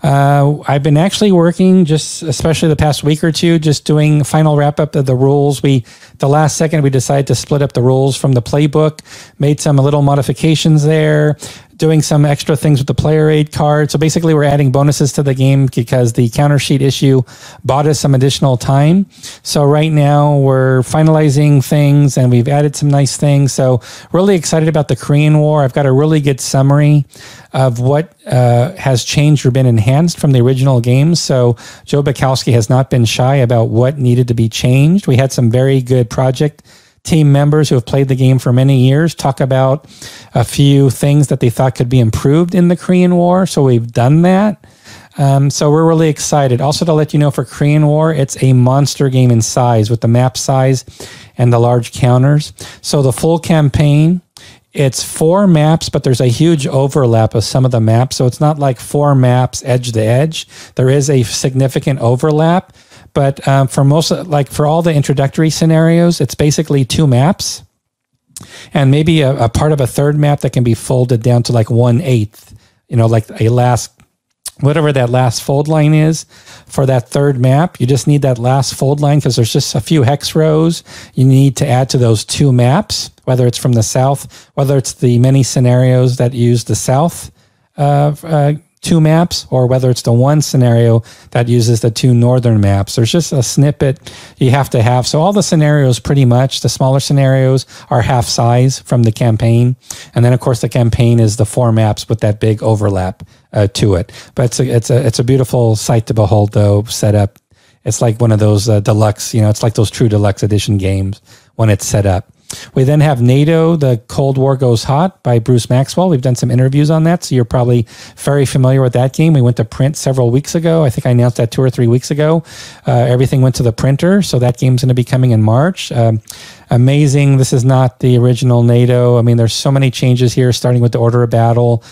Uh, I've been actually working just, especially the past week or two, just doing final wrap up of the rules. We, the last second, we decided to split up the rules from the playbook, made some little modifications there, doing some extra things with the player aid card. So basically, we're adding bonuses to the game because the counter sheet issue bought us some additional time. So right now, we're finalizing things and we've added some nice things. So really excited about the Korean War. I've got a really good summary of what uh, has changed or been enhanced from the original games. So Joe Balkoski has not been shy about what needed to be changed. We had some very good project team members who have played the game for many years talk about a few things that they thought could be improved in the Korean War. So we've done that. Um, so we're really excited. Also, to let you know, for Korean War, it's a monster game in size with the map size and the large counters. So the full campaign, it's four maps, but there's a huge overlap of some of the maps. So it's not like four maps edge to edge. There is a significant overlap. But um, for most, like for all the introductory scenarios, it's basically two maps and maybe a, a part of a third map that can be folded down to like one eighth, you know, like a last, whatever that last fold line is for that third map. You just need that last fold line because there's just a few hex rows you need to add to those two maps, whether it's from the south, whether it's the many scenarios that use the south uh, uh, two maps or whether it's the one scenario that uses the two northern maps. There's just a snippet you have to have. So all the scenarios pretty much, the smaller scenarios are half size from the campaign. And then of course the campaign is the four maps with that big overlap uh, to it. But it's a, it's a, it's a beautiful sight to behold though, set up. It's like one of those uh, deluxe, you know, it's like those true deluxe edition games when it's set up. We then have NATO, The Cold War Goes Hot by Bruce Maxwell. We've done some interviews on that, so you're probably very familiar with that game. We went to print several weeks ago. I think I announced that two or three weeks ago. Uh, everything went to the printer, so that game's going to be coming in March. Um, amazing. This is not the original NATO. I mean, there's so many changes here, starting with the order of battle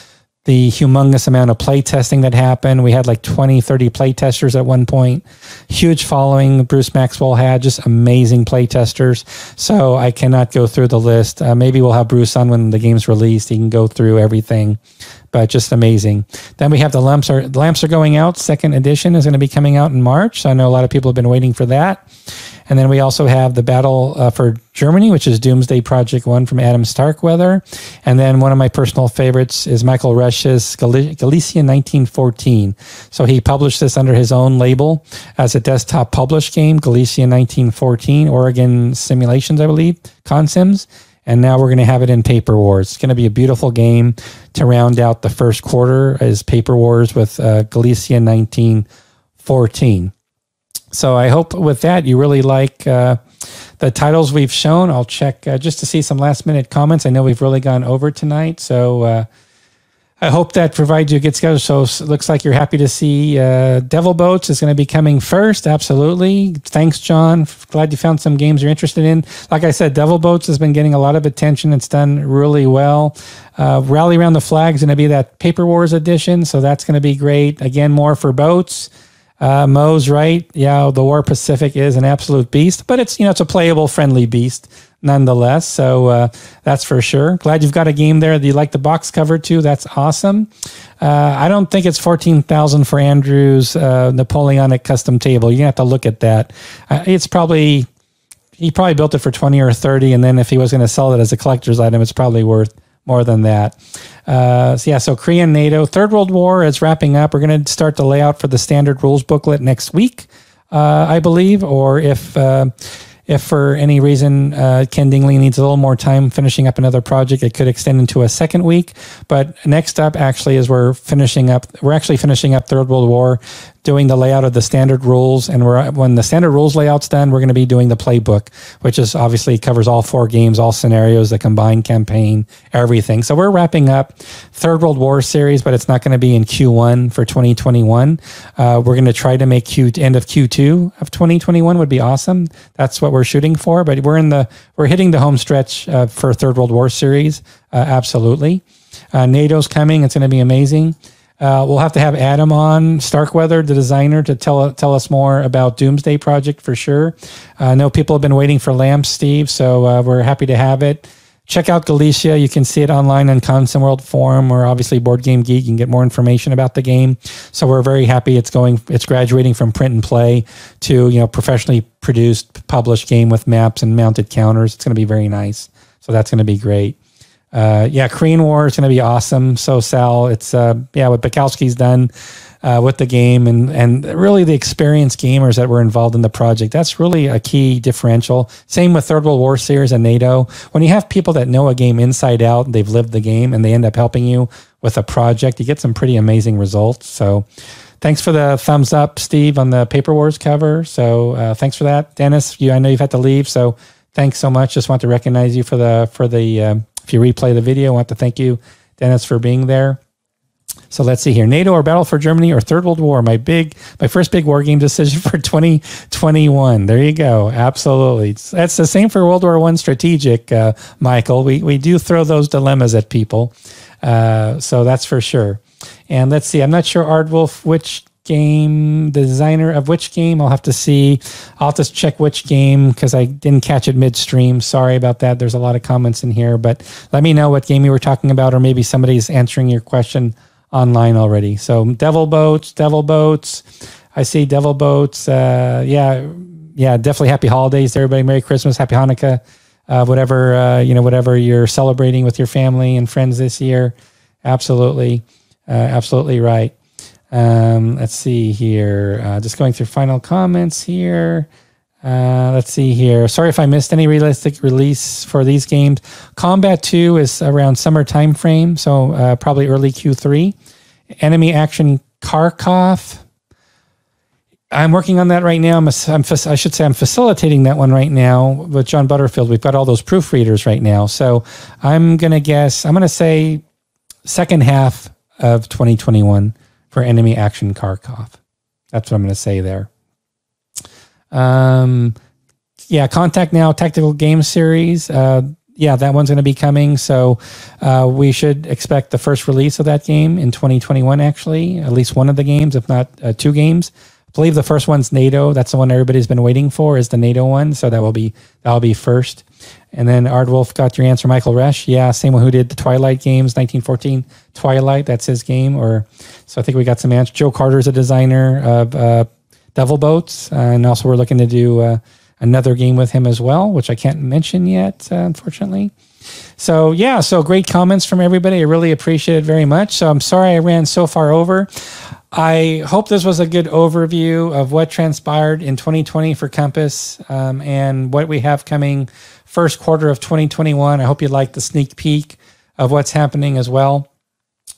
the humongous amount of play testing that happened. We had like 20, 30 play testers at one point. Huge following Bruce Maxwell had, just amazing play testers. So I cannot go through the list. Uh, maybe we'll have Bruce on when the game's released. He can go through everything, but just amazing. Then we have the lamps are, the lamps are going out. Second edition is going to be coming out in March. I know a lot of people have been waiting for that. And then we also have the Battle uh, for Germany, which is Doomsday Project One from Adam Starkweather. And then one of my personal favorites is Michael Resch's Gal- Galicia 1914. So he published this under his own label as a desktop published game, Galicia 1914, Oregon Simulations, I believe, Consims. And now we're going to have it in Paper Wars. It's going to be a beautiful game to round out the first quarter as Paper Wars with uh, Galicia 1914. So I hope with that you really like uh, the titles we've shown. I'll check uh, just to see some last minute comments. I know we've really gone over tonight, so uh, I hope that provides you a good schedule. So it looks like you're happy to see uh, Devil Boats is going to be coming first. Absolutely. Thanks, John. Glad you found some games you're interested in. Like I said, Devil Boats has been getting a lot of attention. It's done really well. Uh, Rally Around the Flag is going to be that Paper Wars edition, so that's going to be great. Again, more for boats. Uh, Mo's right. Yeah, the War Pacific is an absolute beast, but it's you know it's a playable, friendly beast nonetheless. So uh, that's for sure. Glad you've got a game there. Do you like the box cover too? That's awesome. Uh, I don't think it's fourteen thousand for Andrew's uh, Napoleonic custom table. You have to look at that. Uh, it's probably he probably built it for twenty or thirty, and then if he was going to sell it as a collector's item, it's probably worth more than that. Uh, so yeah, so Korean NATO, Third World War is wrapping up. We're going to start the layout for the standard rules booklet next week, uh, I believe, or if. Uh, if for any reason uh, Ken Dingley needs a little more time finishing up another project, it could extend into a second week. But next up, actually, is we're finishing up. We're actually finishing up Third World War doing the layout of the standard rules. And we're, when the standard rules layout's done, we're going to be doing the playbook, which is obviously covers all four games, all scenarios, the combined campaign, everything. So we're wrapping up Third World War series, but it's not going to be in Q1 for 2021. Uh, we're going to try to make Q end of Q2 of 2021 would be awesome. That's what we're shooting for. But we're in the we're hitting the home stretch uh, for Third World War series. Uh, absolutely. Uh, NATO's coming. It's going to be amazing. Uh, we'll have to have Adam on Starkweather, the designer, to tell tell us more about Doomsday Project for sure. Uh, I know people have been waiting for Lamps, Steve, so uh, we're happy to have it. Check out Galicia. You can see it online on ConsimWorld Forum or obviously Board Game Geek. You can get more information about the game. So we're very happy it's going. It's graduating from print and play to you know professionally produced, published game with maps and mounted counters. It's going to be very nice. So that's going to be great uh, yeah, Korean War is going to be awesome. So Sal, it's uh, yeah, what Balkoski's done uh, with the game, and and really the experienced gamers that were involved in the project. That's really a key differential. Same with Third World War series and NATO. When you have people that know a game inside out, they've lived the game, and they end up helping you with a project, you get some pretty amazing results. So. Thanks for the thumbs up, Steve, on the Paper Wars cover. So uh, thanks for that, Dennis. You, I know you've had to leave, so thanks so much. Just want to recognize you for the for the um, if you replay the video, I want to thank you, Dennis, for being there. So let's see here. NATO or Battle for Germany or Third World War? My big, my first big war game decision for 2021. There you go. Absolutely. That's the same for World War One strategic, uh, Michael. We we do throw those dilemmas at people. Uh, so that's for sure. And let's see. I'm not sure, Ardwulf, which game, the designer of which game. I'll have to see. I'll just check which game because I didn't catch it midstream. Sorry about that. There's a lot of comments in here, but let me know what game you were talking about, or maybe somebody's answering your question online already. So, Devil Boats, Devil Boats. I see Devil Boats. Uh, yeah, yeah, definitely happy holidays to everybody. Merry Christmas, Happy Hanukkah, uh, whatever uh, you know, whatever you're celebrating with your family and friends this year. Absolutely, uh, absolutely right. Um, let's see here. Uh, just going through final comments here. Uh, let's see here. Sorry if I missed any realistic release for these games. Combat 2 is around summer time frame, so uh, probably early Q3. Enemy Action Kharkov. I'm working on that right now. I'm, I'm, i should say I'm facilitating that one right now with John Butterfield. We've got all those proofreaders right now. So I'm going to guess, I'm going to say second half of 2021 for Enemy Action Kharkov. That's what I'm going to say there. Um, yeah, Contact Now Tactical Game Series. Uh, yeah, that one's going to be coming. So uh, we should expect the first release of that game in 2021, actually, at least one of the games, if not uh, two games. I believe the first one's NATO. That's the one everybody's been waiting for is the NATO one. So that will be that'll be first. And then Ardwulf got your answer, Michael Resch. Yeah, same one who did the Twilight games, 1914 Twilight. That's his game. Or so I think we got some answers. Joe Carter's a designer of uh, Devil Boats, uh, and also we're looking to do uh, another game with him as well, which I can't mention yet, uh, unfortunately. So yeah, so great comments from everybody. I really appreciate it very much. So I'm sorry I ran so far over. I hope this was a good overview of what transpired in 2020 for Compass um, and what we have coming first quarter of 2021. I hope you liked the sneak peek of what's happening as well.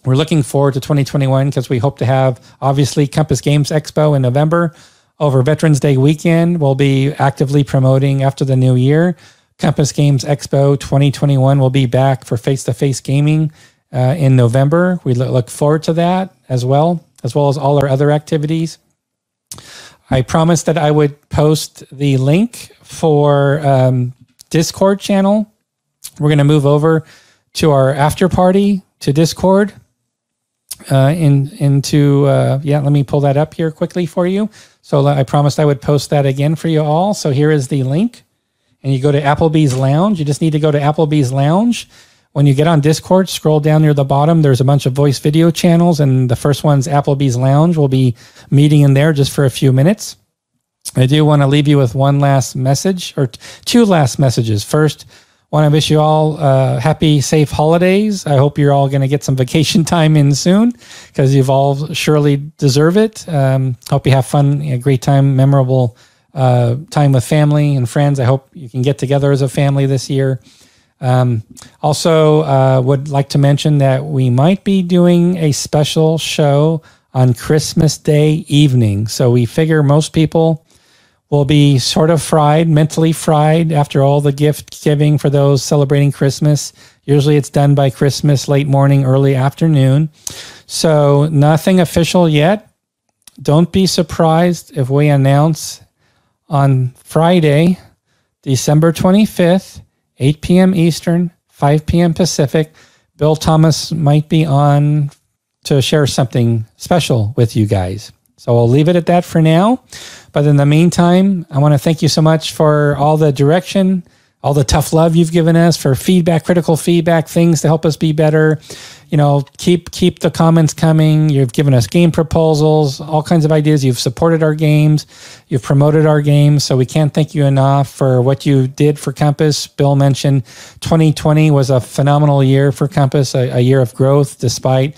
We're looking forward to 2021 because we hope to have obviously Compass Games Expo in November over Veterans Day weekend. We'll be actively promoting after the new year. Compass Games Expo 2021 will be back for face to face gaming uh, in November. We look forward to that as well, as well as all our other activities. I promised that I would post the link for um, Discord channel. We're going to move over to our after party to Discord uh, in into uh, yeah. Let me pull that up here quickly for you. So I promised I would post that again for you all. So here is the link, and you go to Applebee's Lounge. You just need to go to Applebee's Lounge. When you get on Discord, scroll down near the bottom. There's a bunch of voice video channels, and the first one's Applebee's Lounge. We'll be meeting in there just for a few minutes. I do want to leave you with one last message or two last messages. First, Want to wish you all uh, happy, safe holidays. I hope you're all going to get some vacation time in soon because you've all surely deserve it. Um, hope you have fun, a great time, memorable uh, time with family and friends. I hope you can get together as a family this year. Um, also, uh, would like to mention that we might be doing a special show on Christmas Day evening. So we figure most people will be sort of fried, mentally fried after all the gift giving for those celebrating Christmas. Usually it's done by Christmas, late morning, early afternoon. So nothing official yet. Don't be surprised if we announce on Friday, December 25th, 8 p.m. Eastern, 5 p.m. Pacific. Bill Thomas might be on to share something special with you guys. So I'll leave it at that for now. But in the meantime, I want to thank you so much for all the direction, all the tough love you've given us, for feedback, critical feedback, things to help us be better. You know, keep keep the comments coming. You've given us game proposals, all kinds of ideas. You've supported our games, you've promoted our games. So we can't thank you enough for what you did for Compass. Bill mentioned 2020 was a phenomenal year for Compass, a, a year of growth despite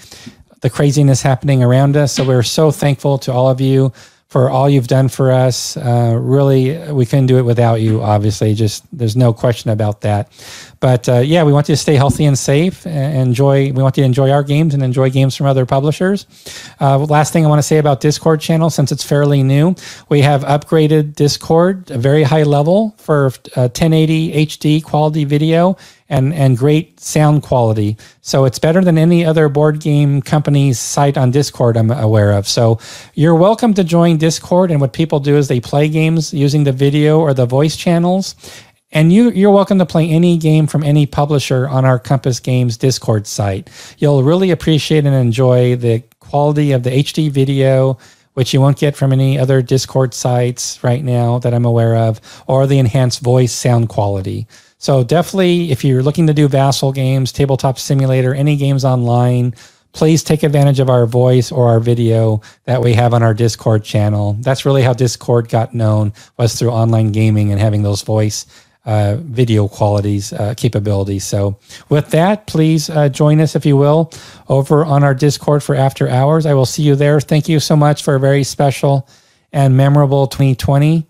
the craziness happening around us. So we're so thankful to all of you for all you've done for us. Uh, really, we couldn't do it without you, obviously. Just there's no question about that. But uh, yeah, we want you to stay healthy and safe. And enjoy. We want you to enjoy our games and enjoy games from other publishers. Uh, last thing I want to say about Discord channel, since it's fairly new, we have upgraded Discord a very high level for 1080 uh, HD quality video and and great sound quality. So it's better than any other board game company's site on Discord I'm aware of. So you're welcome to join Discord. And what people do is they play games using the video or the voice channels. And you, you're welcome to play any game from any publisher on our Compass Games Discord site. You'll really appreciate and enjoy the quality of the HD video, which you won't get from any other Discord sites right now that I'm aware of, or the enhanced voice sound quality. So definitely, if you're looking to do Vassal games, Tabletop Simulator, any games online, please take advantage of our voice or our video that we have on our Discord channel. That's really how Discord got known was through online gaming and having those voice uh, video qualities uh, capabilities. So, with that, please uh, join us if you will over on our Discord for After Hours. I will see you there. Thank you so much for a very special and memorable 2020.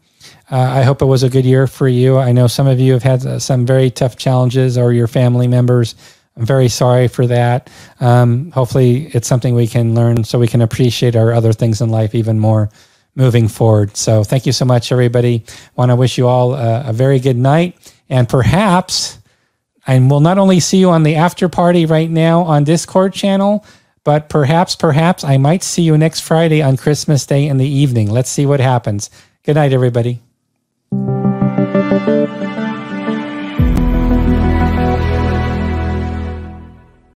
Uh, I hope it was a good year for you. I know some of you have had uh, some very tough challenges, or your family members. I'm very sorry for that. Um, hopefully, it's something we can learn so we can appreciate our other things in life even more moving forward. So, thank you so much, everybody. Want to wish you all a, a very good night, and perhaps I will not only see you on the after party right now on Discord channel, but perhaps, perhaps I might see you next Friday on Christmas Day in the evening. Let's see what happens. Good night, everybody. Thank you.